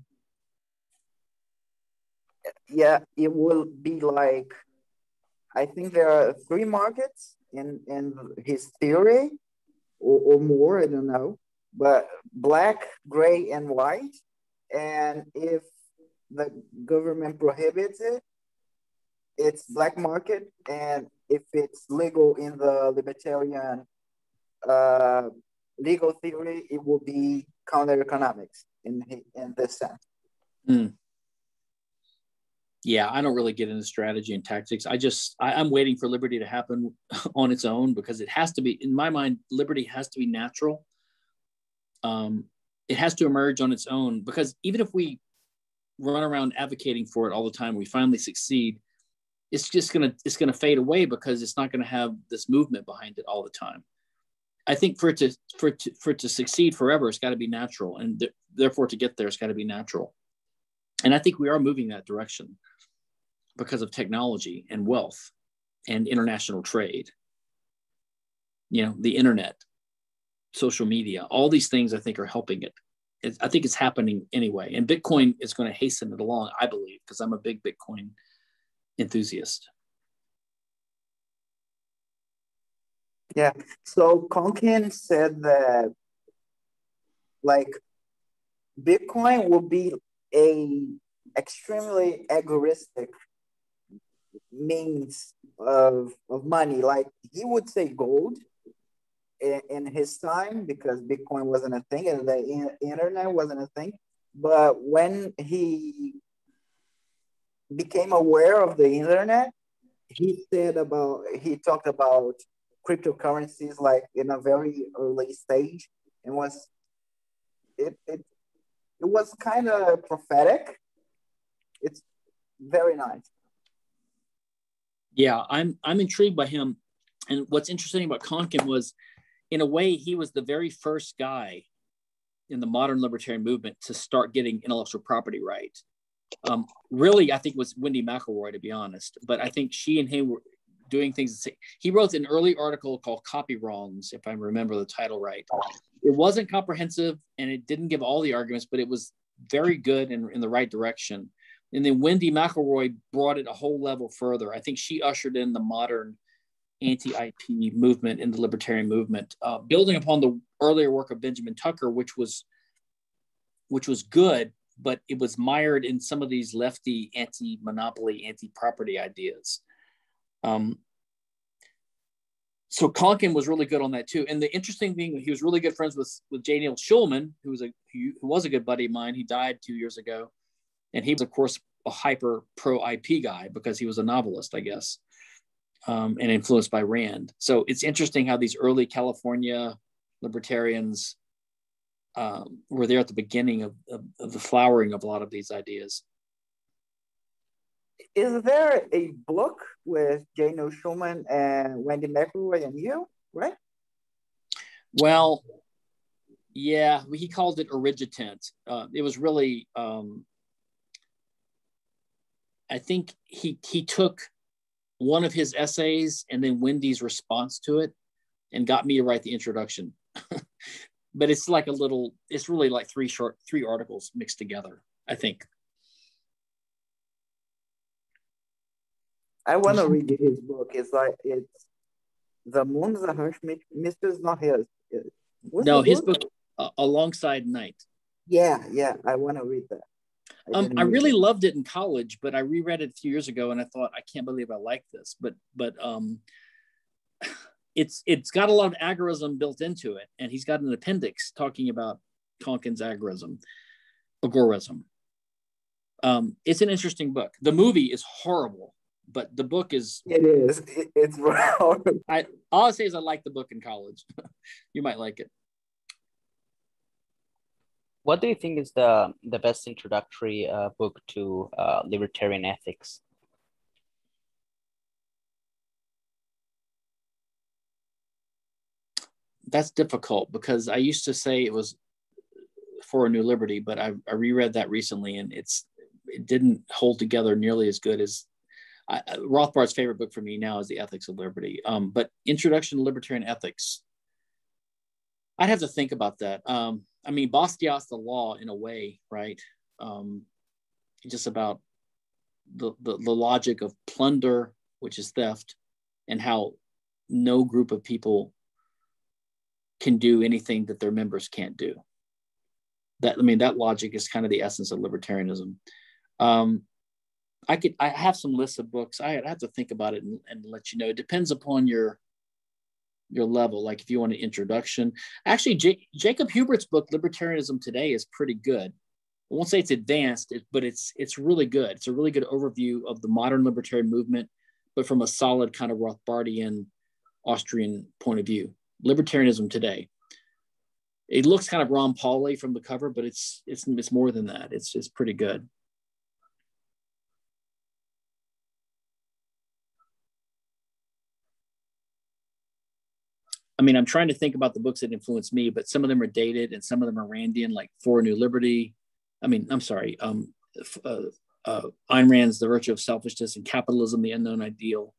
Yeah, it will be like I think there are three markets in in his theory, or, or more. I don't know, but black, gray, and white. And if the government prohibits it, it's black market, and if it's legal in the libertarian uh, legal theory, it will be counter economics in in this sense. Mm yeah, I don't really get into strategy and tactics. I just I, am waiting for liberty to happen on its own because it has to be, in my mind, liberty has to be natural. Um, it has to emerge on its own because even if we run around advocating for it all the time, we finally succeed. It's just gonna it's gonna fade away because it's not gonna have this movement behind it all the time. I think for it to for it to, for it to succeed forever, it's got to be natural, and th- therefore to get there, it's got to be natural. And I think we are moving that direction because of technology and wealth and international trade. You know, the internet, social media, all these things I think are helping it. I think it's happening anyway. And Bitcoin is going to hasten it along, I believe, because I'm a big Bitcoin enthusiast. Yeah. So Konkin said that like Bitcoin will be a extremely egoistic means of, of money. Like he would say gold in, in his time because Bitcoin wasn't a thing and the in, internet wasn't a thing. But when he became aware of the internet, he said about he talked about cryptocurrencies like in a very early stage and was it it, it was kind of prophetic. It's very nice. Yeah, I'm I'm intrigued by him. And what's interesting about Konkin was, in a way, he was the very first guy in the modern libertarian movement to start getting intellectual property right. Um, really, I think was Wendy McElroy, to be honest. But I think she and him were doing things. He wrote an early article called "Copy Wrongs," if I remember the title right. It wasn't comprehensive and it didn't give all the arguments, but it was very good and in the right direction. And then Wendy McElroy brought it a whole level further. I think she ushered in the modern anti-IP movement in the libertarian movement, uh, building upon the earlier work of Benjamin Tucker, which was which was good, but it was mired in some of these lefty anti-monopoly, anti-property ideas. Um, so Konkin was really good on that too. And the interesting thing, he was really good friends with with J. Neil Schulman, who was a who was a good buddy of mine. He died two years ago. And he was, of course, a hyper pro IP guy because he was a novelist, I guess, um, and influenced by Rand. So it's interesting how these early California libertarians um, were there at the beginning of, of, of, the flowering of a lot of these ideas. Is there a book with J. Neil Schulman and Wendy McElroy and you, right? Well, yeah, he called it Origitent. Uh, it was really um, I think he he took one of his essays and then Wendy's response to it and got me to write the introduction. but it's like a little it's really like three short three articles mixed together, I think. I want to read his book. It's like it's the moon's a harsh mistress, not his. What's no, his book, book uh, alongside night. Yeah, yeah, I want to read that. I, um, I really it. loved it in college, but I reread it a few years ago and I thought, I can't believe I like this. But but um, it's it's got a lot of agorism built into it, and he's got an appendix talking about Konkin's agorism, agorism. Um, it's an interesting book. The movie is horrible, but the book is. It is. It's horrible. I all I say is I like the book in college. you might like it what do you think is the the best introductory uh, book to uh, libertarian ethics? That's difficult because I used to say it was for a new liberty, but I, I reread that recently and it's it didn't hold together nearly as good as I, Rothbard's favorite book for me now is The Ethics of Liberty. Um, but Introduction to Libertarian Ethics I'd have to think about that. Um, I mean, Bastiat's the law in a way, right? Um, just about the, the, the logic of plunder, which is theft, and how no group of people can do anything that their members can't do. That I mean, that logic is kind of the essence of libertarianism. Um, I could I have some lists of books. I have to think about it and, and let you know. It depends upon your your level. Like if you want an introduction, actually, J- Jacob Huebert's book "Libertarianism Today" is pretty good. I won't say it's advanced, but it's it's really good. It's a really good overview of the modern libertarian movement, but from a solid kind of Rothbardian Austrian point of view. Libertarianism Today. It looks kind of Ron Pauly from the cover, but it's it's it's more than that. It's it's pretty good. I mean, I'm trying to think about the books that influenced me, but some of them are dated and some of them are Randian, like For a New Liberty. I mean, I'm sorry, um, uh, uh, Ayn Rand's The Virtue of Selfishness and Capitalism, The Unknown Ideal.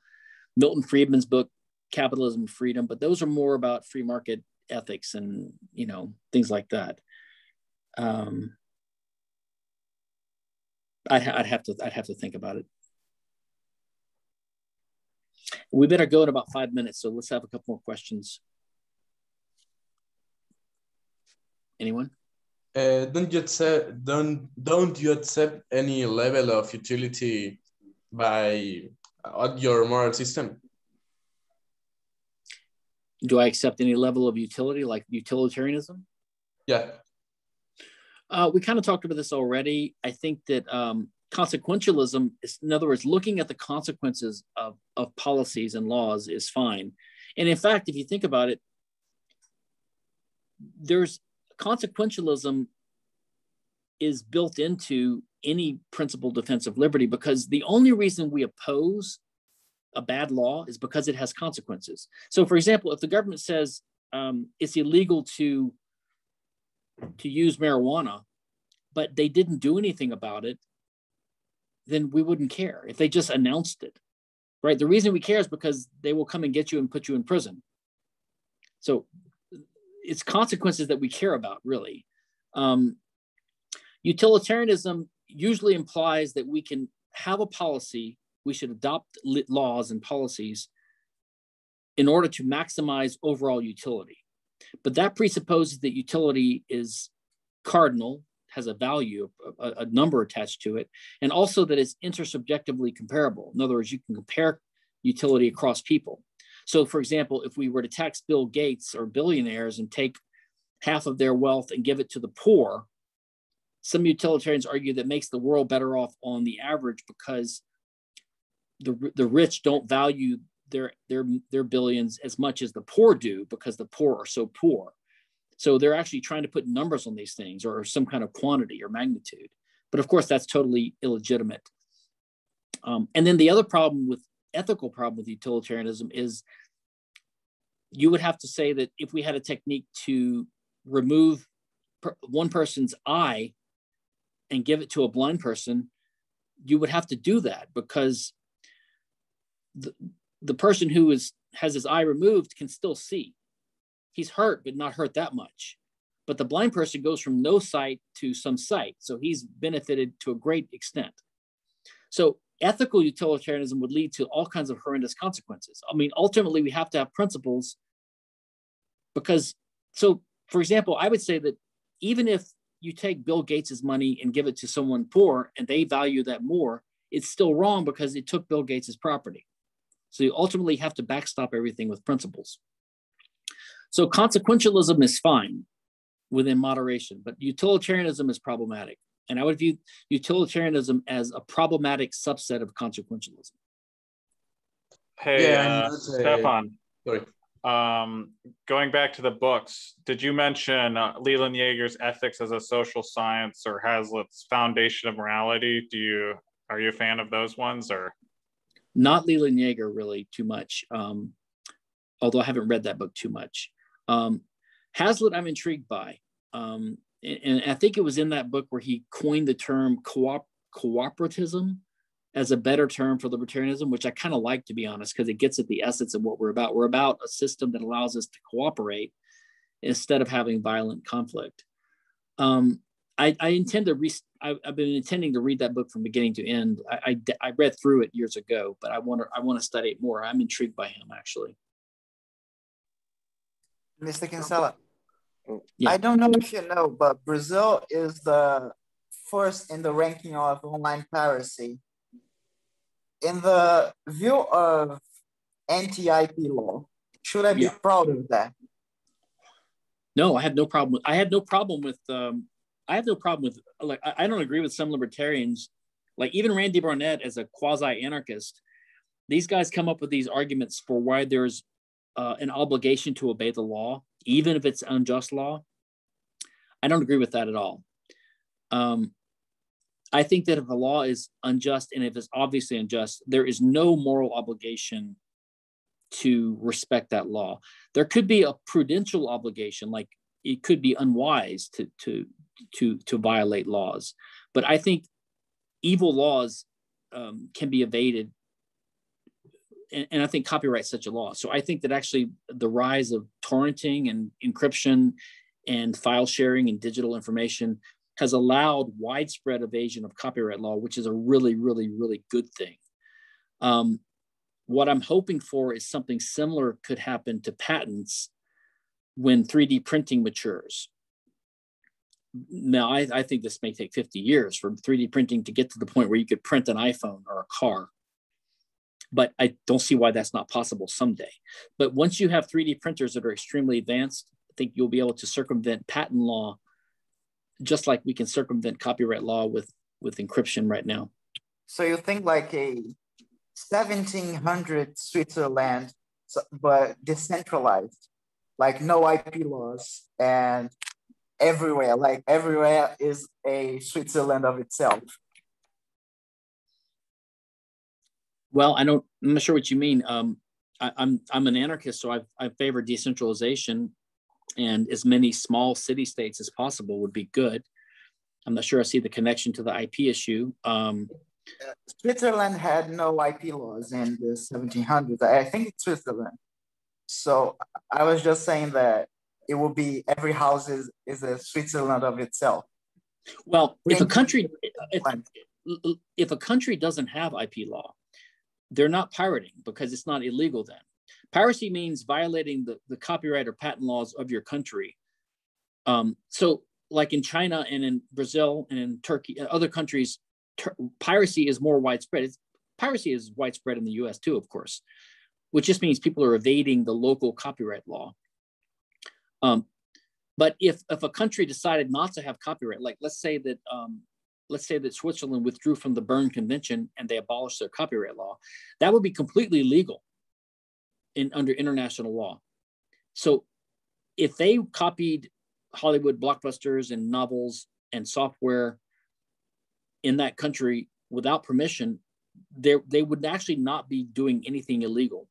Milton Friedman's book, Capitalism and Freedom, but those are more about free market ethics and, you know, things like that. Um, I'd, I'd have to, I'd have to think about it. We better go in about five minutes, so let's have a couple more questions. Anyone? Uh, don't you accept don't don't you accept any level of utility by uh, your moral system? Do I accept any level of utility, like utilitarianism? Yeah. Uh, we kind of talked about this already. I think that um, consequentialism is, in other words, looking at the consequences of, of policies and laws is fine. And in fact, if you think about it, there's consequentialism is built into any principle defense of liberty because the only reason we oppose a bad law is because it has consequences. So, for example, if the government says um, it's illegal to to use marijuana, but they didn't do anything about it, then we wouldn't care if they just announced it, right? The reason we care is because they will come and get you and put you in prison. So it's consequences that we care about, really. Um, utilitarianism usually implies that we can have a policy, we should adopt laws and policies in order to maximize overall utility. But that presupposes that utility is cardinal has a value, a, a, number attached to it, and also that it's intersubjectively comparable. In other words, you can compare utility across people. So, for example, if we were to tax Bill Gates or billionaires and take half of their wealth and give it to the poor, some utilitarians argue that makes the world better off on the average because the, the rich don't value their, their, their billions as much as the poor do because the poor are so poor. So they're actually trying to put numbers on these things or some kind of quantity or magnitude. But of course, that's totally illegitimate. Um, and then the other problem with ethical problem with utilitarianism is you would have to say that if we had a technique to remove per, one person's eye and give it to a blind person, you would have to do that because the, the person who is has his eye removed can still see he's hurt, but not hurt that much. But the blind person goes from no sight to some sight. So he's benefited to a great extent. So ethical utilitarianism would lead to all kinds of horrendous consequences. I mean, ultimately, we have to have principles because, so for example, I would say that even if you take Bill Gates's money and give it to someone poor and they value that more, it's still wrong because it took Bill Gates's property. So you ultimately have to backstop everything with principles. So consequentialism is fine within moderation, but utilitarianism is problematic. And I would view utilitarianism as a problematic subset of consequentialism. Hey, yeah, uh, Stephan. Sorry. Um, going back to the books, did you mention uh, Leland Yeager's Ethics as a Social Science or Hazlitt's Foundation of Morality? Do you are you a fan of those ones or? Not Leland Yeager really too much. Um, although I haven't read that book too much. Um, Hazlitt, I'm intrigued by. Um, and, and, I think it was in that book where he coined the term co-op, cooperatism as a better term for libertarianism, which I kind of like, to be honest, because it gets at the essence of what we're about. We're about a system that allows us to cooperate instead of having violent conflict. Um, I, I, intend to read. I, have been intending to read that book from beginning to end. I, I, I read through it years ago, but I want to I want to study it more. I'm intrigued by him actually. Mr. Kinsella, yeah. I don't know if you know, but Brazil is the first in the ranking of online piracy. In the view of anti-IP law, should I be yeah. proud of that? No, I have no problem with. I have no problem with. Um, I have no problem with. Like, I, I don't agree with some libertarians, like even Randy Barnett as a quasi-anarchist. These guys come up with these arguments for why there's uh, an obligation to obey the law, even if it's unjust law. I don't agree with that at all. Um, I think that if a law is unjust and if it's obviously unjust, there is no moral obligation to respect that law. There could be a prudential obligation, like it could be unwise to to to to violate laws. But I think evil laws um, can be evaded, and, and I think copyright is such a law. So I think that actually the rise of torrenting and encryption and file sharing and digital information has allowed widespread evasion of copyright law, which is a really, really, really good thing. Um, what I'm hoping for is something similar could happen to patents when 3D printing matures. Now, I, I think this may take 50 years for 3D printing to get to the point where you could print an iPhone or a car. But I don't see why that's not possible someday. But once you have 3D printers that are extremely advanced, I think you'll be able to circumvent patent law just like we can circumvent copyright law with with encryption right now. So you think like a 1700 Switzerland, but decentralized, like no IP laws and everywhere, like everywhere is a Switzerland of itself. Well, I don't, I'm not sure what you mean. Um, I, I'm, I'm an anarchist, so I, I favor decentralization and as many small city states as possible would be good. I'm not sure I see the connection to the IP issue. Um, Switzerland had no IP laws in the 1700s. I think it's Switzerland. So I was just saying that it will be every house is, is a Switzerland of itself. Well, if a country if, if a country doesn't have IP law, they're not pirating because it's not illegal then. Piracy means violating the, the copyright or patent laws of your country. Um, so, like in China and in Brazil and in Turkey and other countries, ter- piracy is more widespread. It's, piracy is widespread in the US too, of course, which just means people are evading the local copyright law. Um, but if, if a country decided not to have copyright, like let's say that um, let's say that Switzerland withdrew from the Berne Convention and they abolished their copyright law, that would be completely legal in under international law. So if they copied Hollywood blockbusters and novels and software in that country without permission, they, they would actually not be doing anything illegal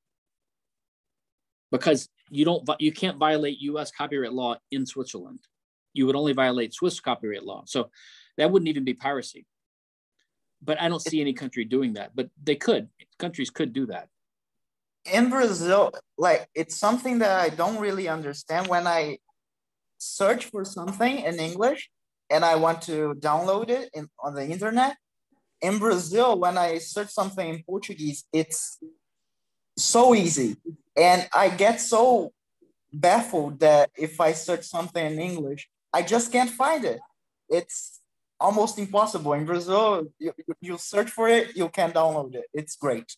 because you don't you can't violate US copyright law in Switzerland. You would only violate Swiss copyright law. So that wouldn't even be piracy. But I don't see any country doing that, but they could. Countries could do that in Brazil, like it's something that I don't really understand when I search for something in English and I want to download it in, on the internet. In Brazil, when I search something in Portuguese, it's so easy. And I get so baffled that if I search something in English, I just can't find it. It's almost impossible. In Brazil, you, you search for it, you can download it. It's great.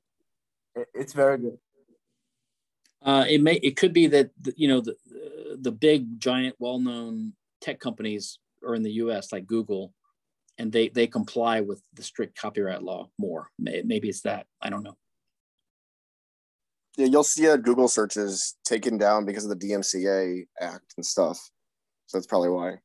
It's very good. Uh, it may it could be that you know the the big giant well-known tech companies are in the U.S. like Google, and they they comply with the strict copyright law more. Maybe it's that I don't know. Yeah, you'll see a Google searches taken down because of the DMCA Act and stuff. So that's probably why.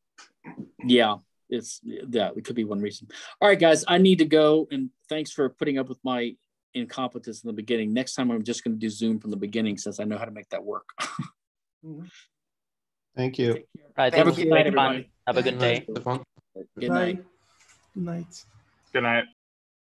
Yeah, it's yeah, it could be one reason. All right, guys, I need to go, and thanks for putting up with my incompetence in the beginning. Next time, I'm just going to do Zoom from the beginning since I know how to make that work. Thank you. All right. Have a good night, everybody. Have a good day. Good night. Good night. Good night.